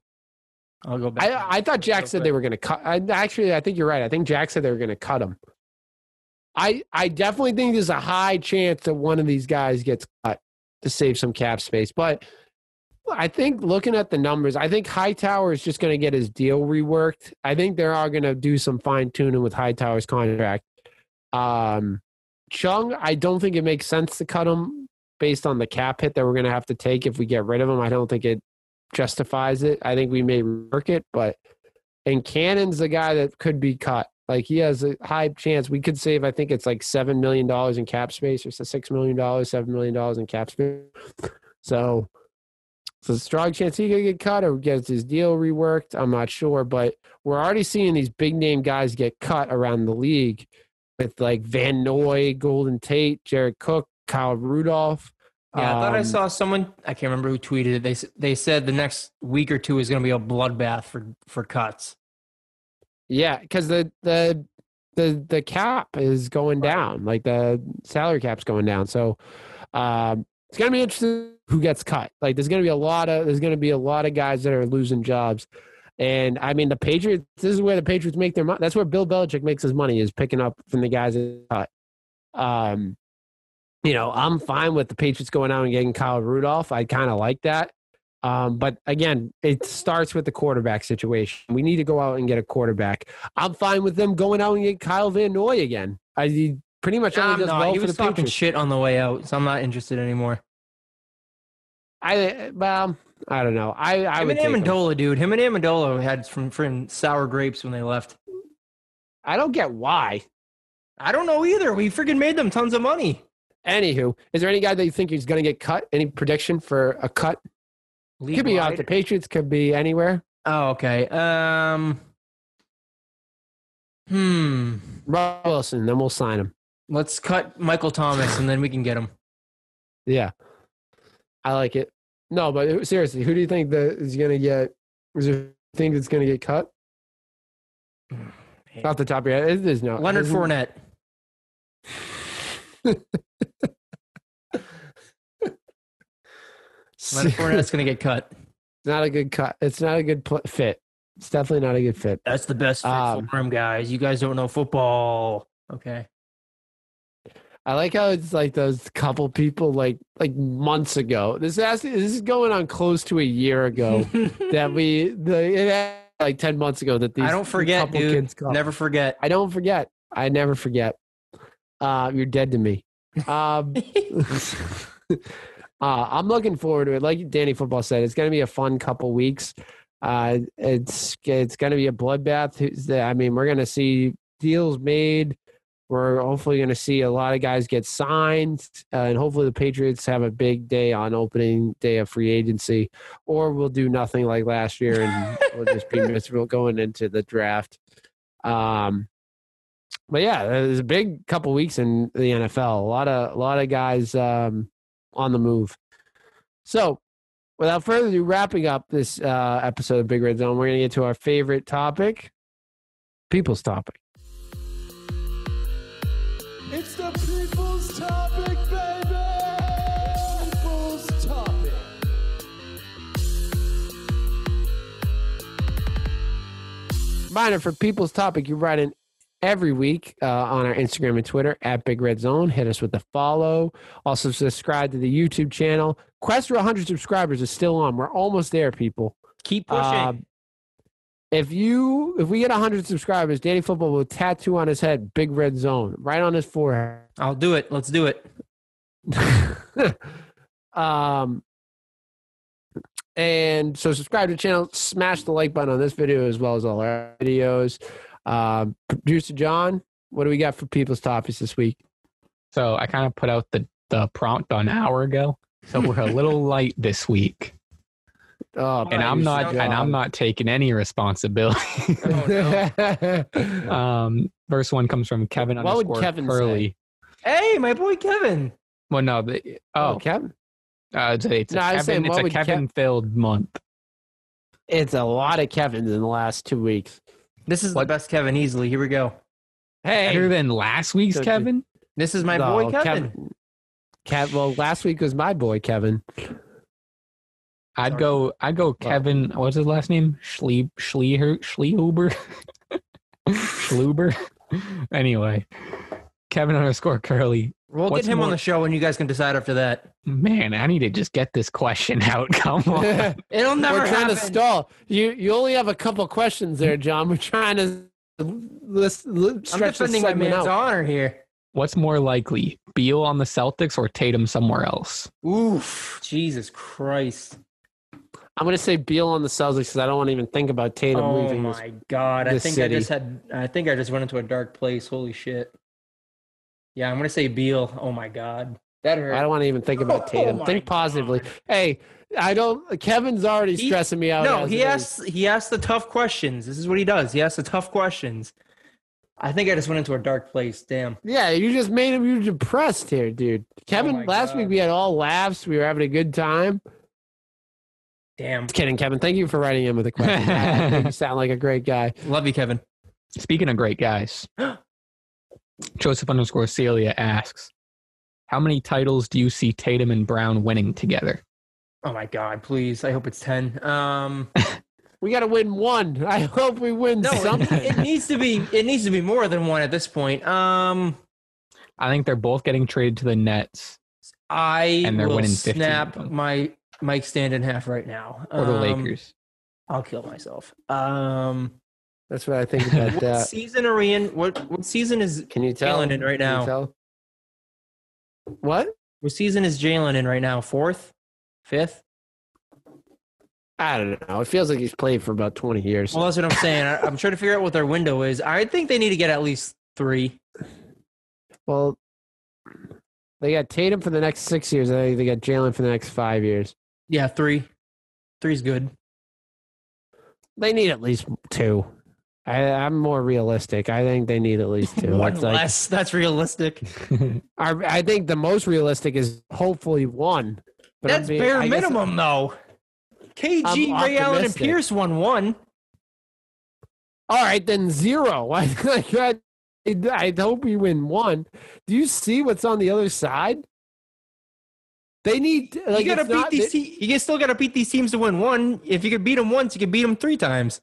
I'll go back. I I thought Jack said they were going to cut. I, actually, I think you're right. I think Jack said they were going to cut him. I I definitely think there's a high chance that one of these guys gets cut to save some cap space. But I think looking at the numbers, I think Hightower is just going to get his deal reworked. I think they are all going to do some fine tuning with Hightower's contract. Um, Chung, I don't think it makes sense to cut him based on the cap hit that we're going to have to take if we get rid of him. I don't think it justifies it. I think we may work it, but and Cannon's the guy that could be cut. Like he has a high chance we could save. I think it's like seven million dollars in cap space, or six million dollars, seven million dollars in cap space. So, it's a strong chance he could get cut or gets his deal reworked. I'm not sure, but we're already seeing these big name guys get cut around the league with like Van Noy, Golden Tate, Jared Cook, Kyle Rudolph. Yeah, I thought I Um, saw someone. I can't remember who tweeted it. They they said the next week or two is going to be a bloodbath for for cuts. Yeah, because the the the the cap is going down, like the salary cap's going down. So um, it's gonna be interesting who gets cut. Like there's gonna be a lot of there's gonna be a lot of guys that are losing jobs. And I mean the Patriots. This is where the Patriots make their money. That's where Bill Belichick makes his money is picking up from the guys that cut. Um, you know, I'm fine with the Patriots going out and getting Kyle Rudolph. I kind of like that. Um, but again, it starts with the quarterback situation. We need to go out and get a quarterback. I'm fine with them going out and get Kyle Van Noy again. I he pretty much only does not. well he for was the talking Patriots. shit on the way out, so I'm not interested anymore. I well, I don't know. I I him would and take him. Amendola, dude. Him and Amendola had from from sour grapes when they left. I don't get why. I don't know either. We freaking made them tons of money. Anywho, is there any guy that you think is going to get cut? Any prediction for a cut? League Could be out the Patriots. Could be anywhere. Oh, okay. Um. Hmm. Russell Wilson. Then we'll sign him. Let's cut Michael Thomas and then we can get him. Yeah. I like it. No, but seriously, who do you think that is going to get? Is there a thing that's going to get cut? Off the top of your head, it is no. Leonard Fournette. Leonard Fournette's going to get cut. It's not a good cut. It's not a good pl- fit. It's definitely not a good fit. That's the best fit Um, for him, guys. You guys don't know football. Okay. I like how it's like those couple people like like months ago. This has this is going on close to a year ago that we the like ten months ago that these I don't forget, couple dude. Never forget. I don't forget. I never forget. Uh, you're dead to me. Um, uh, I'm looking forward to it. Like Danny Football said, it's going to be a fun couple weeks. Uh, it's it's going to be a bloodbath. I mean, we're going to see deals made. We're hopefully going to see a lot of guys get signed, uh, and hopefully the Patriots have a big day on opening day of free agency, or we'll do nothing like last year and we'll just be miserable going into the draft. Um, but yeah, there's a big couple weeks in the NFL. A lot of a lot of guys um, on the move. So, without further ado, wrapping up this uh, episode of Big Red Zone, we're going to get to our favorite topic, people's topic. It's the people's topic, baby! People's topic. Reminder for people's topic, you write in every week uh, on our Instagram and Twitter at Big Red Zone. Hit us with a follow. Also, subscribe to the YouTube channel. Quest for 100 subscribers is still on. We're almost there, people. Keep pushing. Um, if you if we get 100 subscribers, Danny Football will tattoo on his head Big Red Zone right on his forehead. I'll do it. Let's do it. um, and so subscribe to the channel, smash the like button on this video as well as all our videos. Um, Producer John, what do we got for people's topics this week? So I kind of put out the, the prompt an hour ago. So we're a little light this week. Oh, And I'm not sound- and I'm not taking any responsibility. Oh, no. um first one comes from Kevin What would underscore Kevin Curly. Hey, my boy Kevin. Well no, the, oh, oh, Kevin, uh, it's a, it's a No, I was saying, Kevin, it's a would Kev- Kevin filled month. it's a lot of Kevins in the last two weeks. This is What? the best Kevin easily. Here we go. Hey, Better than last week's Good. Kevin? This is my No, boy Kevin. Kev, well, last week was my boy Kevin. I'd Sorry. go I'd go Kevin what's his last name? Schlie Schlieher Schlehuber? Schluber? anyway. Kevin underscore Curly. We'll What's get him on the show and you guys can decide after that. Man, I need to just get this question out. Come on. It'll never We're trying happen. to stall. You you only have a couple questions there, John. We're trying to list, I'm stretch the defending my segment man's out. honor here. What's more likely, Beal on the Celtics or Tatum somewhere else? Oof. Jesus Christ. I'm going to say Beal on the Celtics because I don't want to even think about Tatum Oh leaving. this- my god. I this think city. I just had I think I just went into a dark place. Holy shit. Yeah, I'm gonna say Beal. Oh my god. That hurt. I don't want to even think about Oh Tatum. my think positively. God. Hey, I don't. Kevin's already He- stressing me out. no, he it is. asks he asks the tough questions. This is what he does. He asks the tough questions. I think I just went into a dark place. Damn. Yeah, you just made him. You depressed here, dude. Kevin, Oh my last week we had all laughs. We were having a good time. Damn. Just kidding, Kevin. Thank you for writing in with a question. You sound like a great guy. Love you, Kevin. Speaking of great guys, Joseph underscore Celia asks, How many titles do you see Tatum and Brown winning together? Oh my god, please. I hope it's ten. Um We got to win one. I hope we win no, something. it needs to be it needs to be more than one at this point. Um I think they're both getting traded to the Nets I And they're will winning 15 snap of my mic stand in half right now. or the Um, Lakers. I'll kill myself. Um That's what I think about what that. season are we in? What what season is Can you tell? Jaylen in right Can you now. tell? What? what season is Jaylen in right now? Fourth? Fifth? I don't know. It feels like he's played for about 20 years. Well, that's what I'm saying. I, I'm trying to figure out what their window is. I think they need to get at least three. Well, they got Tatum for the next six years. I think they got Jalen for the next five years. Yeah, three. Three's good. They need at least two. I, I'm more realistic. I think they need at least two. One It's like- less. That's realistic. I, I think the most realistic is hopefully one. But That's being- bare I guess- minimum, though. KG, I'm Ray Allen, and. Pierce won one. All right, then zero. I, I, I hope we win one. Do you see what's on the other side? They need like you gotta beat not- these. they- Te- you still gotta beat these teams to win one. If you could beat them once, you could beat them three times.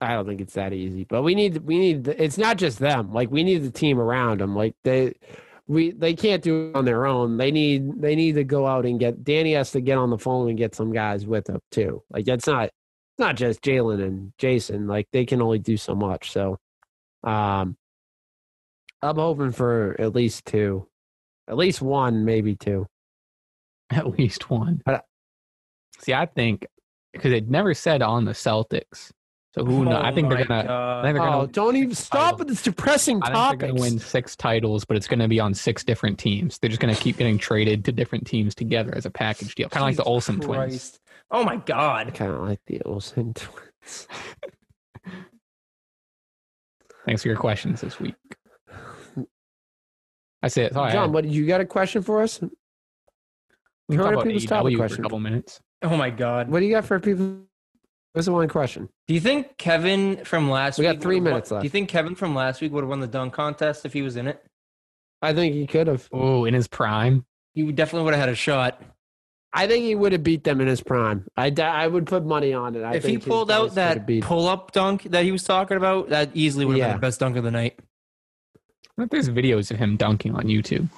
I don't think it's that easy, but we need we need it's not just them. Like we need the team around them. Like they we they can't do it on their own. They need they need to go out and get Danny has to get on the phone and get some guys with him too. Like that's not not just Jaylen and Jayson. Like they can only do so much. So um I'm hoping for at least two. At least one, maybe two. At least one. But- See, I think because it never said on the Celtics. So who knows? I Oh think they're gonna. I think they're Oh, gonna. don't even stop titles. with this depressing I think they're gonna win six titles, but it's gonna be on six different teams. They're just gonna keep getting traded to different teams together as a package deal, kind of like the Jesus Olsen twins. Oh my God. kind of like the Olsen twins. Thanks for your questions this week. I say it. Oh, John, what you got a question for us? we can what talk are about people's topic AEW for a couple minutes. Oh my God. What do you got for people? What's the one question? Do you think Kevin from last We got week three would've won- minutes left. Do you think Kevin from last week would have won the dunk contest if he was in it? I think he could have. Oh, in his prime. He definitely would have had a shot. I think he would have beat them in his prime. I, I would put money on it. I if he think his pulled out that pull-up dunk that he was talking about, that easily would have Yeah. been the best dunk of the night. I think there's videos of him dunking on YouTube.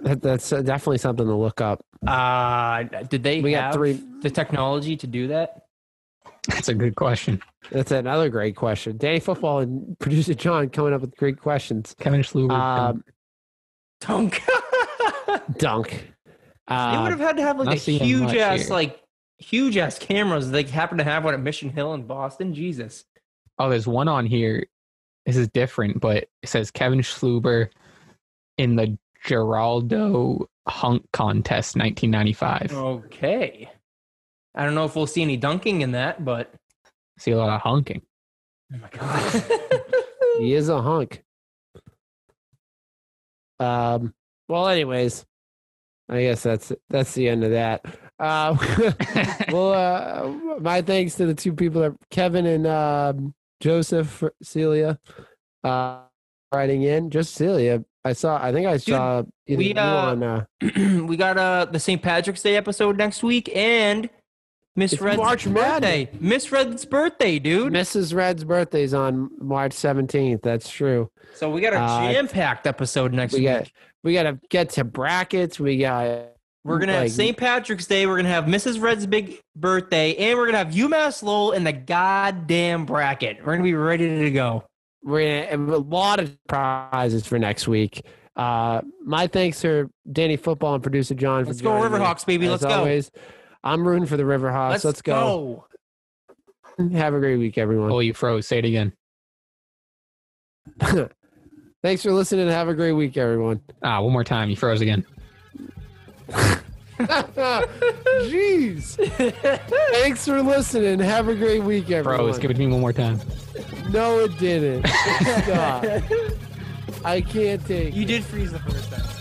That, that's uh, definitely something to look up. Uh, did they We got have three- the technology to do that? That's a good question. That's another great question. Danny Football and producer John coming up with great questions. Kevin Schluber. Um, Dunk. dunk. they Uh, would have had to have like a huge ass, here. like huge ass cameras. They happen to have one at Mission Hill in Boston. Jesus. oh, there's one on here. This is different, but it says Kevin Schluber in the Geraldo Hunk Contest 1995. Okay. I don't know if we'll see any dunking in that, but See a lot of honking. oh my god. he is a hunk. Um. Well, anyways, I guess that's that's the end of that. Uh, well, uh, my thanks to the two people that Kevin and um, Joseph Celia uh, writing in. Just Celia. I saw. I think I saw we, uh, on. Uh, we got uh the St. Patrick's Day episode next week and Miss It's Red's March birthday. Miss Red's birthday, dude. Mrs. Red's birthday's on March seventeenth. That's true. So we got a Uh, jam-packed episode next We week. got. We got to get to brackets. We got. We're gonna have St. Patrick's Day. We're gonna have Mrs. Red's big birthday, and we're gonna have UMass Lowell in the goddamn bracket. We're gonna be ready to go. We're gonna have a lot of prizes for next week. Uh, my thanks to Danny Football and producer John for Let's go Riverhawks, baby. as Let's go. always. I'm rooting for the Riverhawks. Let's, Let's, go. Have a great week, everyone. Oh, you froze. Say it again. Thanks for listening. Have a great week, everyone. Ah, one more time. You froze again. Jeez. Thanks for listening. Have a great week, everyone. Froze. Give it to me one more time. No, it didn't. Stop. I can't take. You did freeze the first time.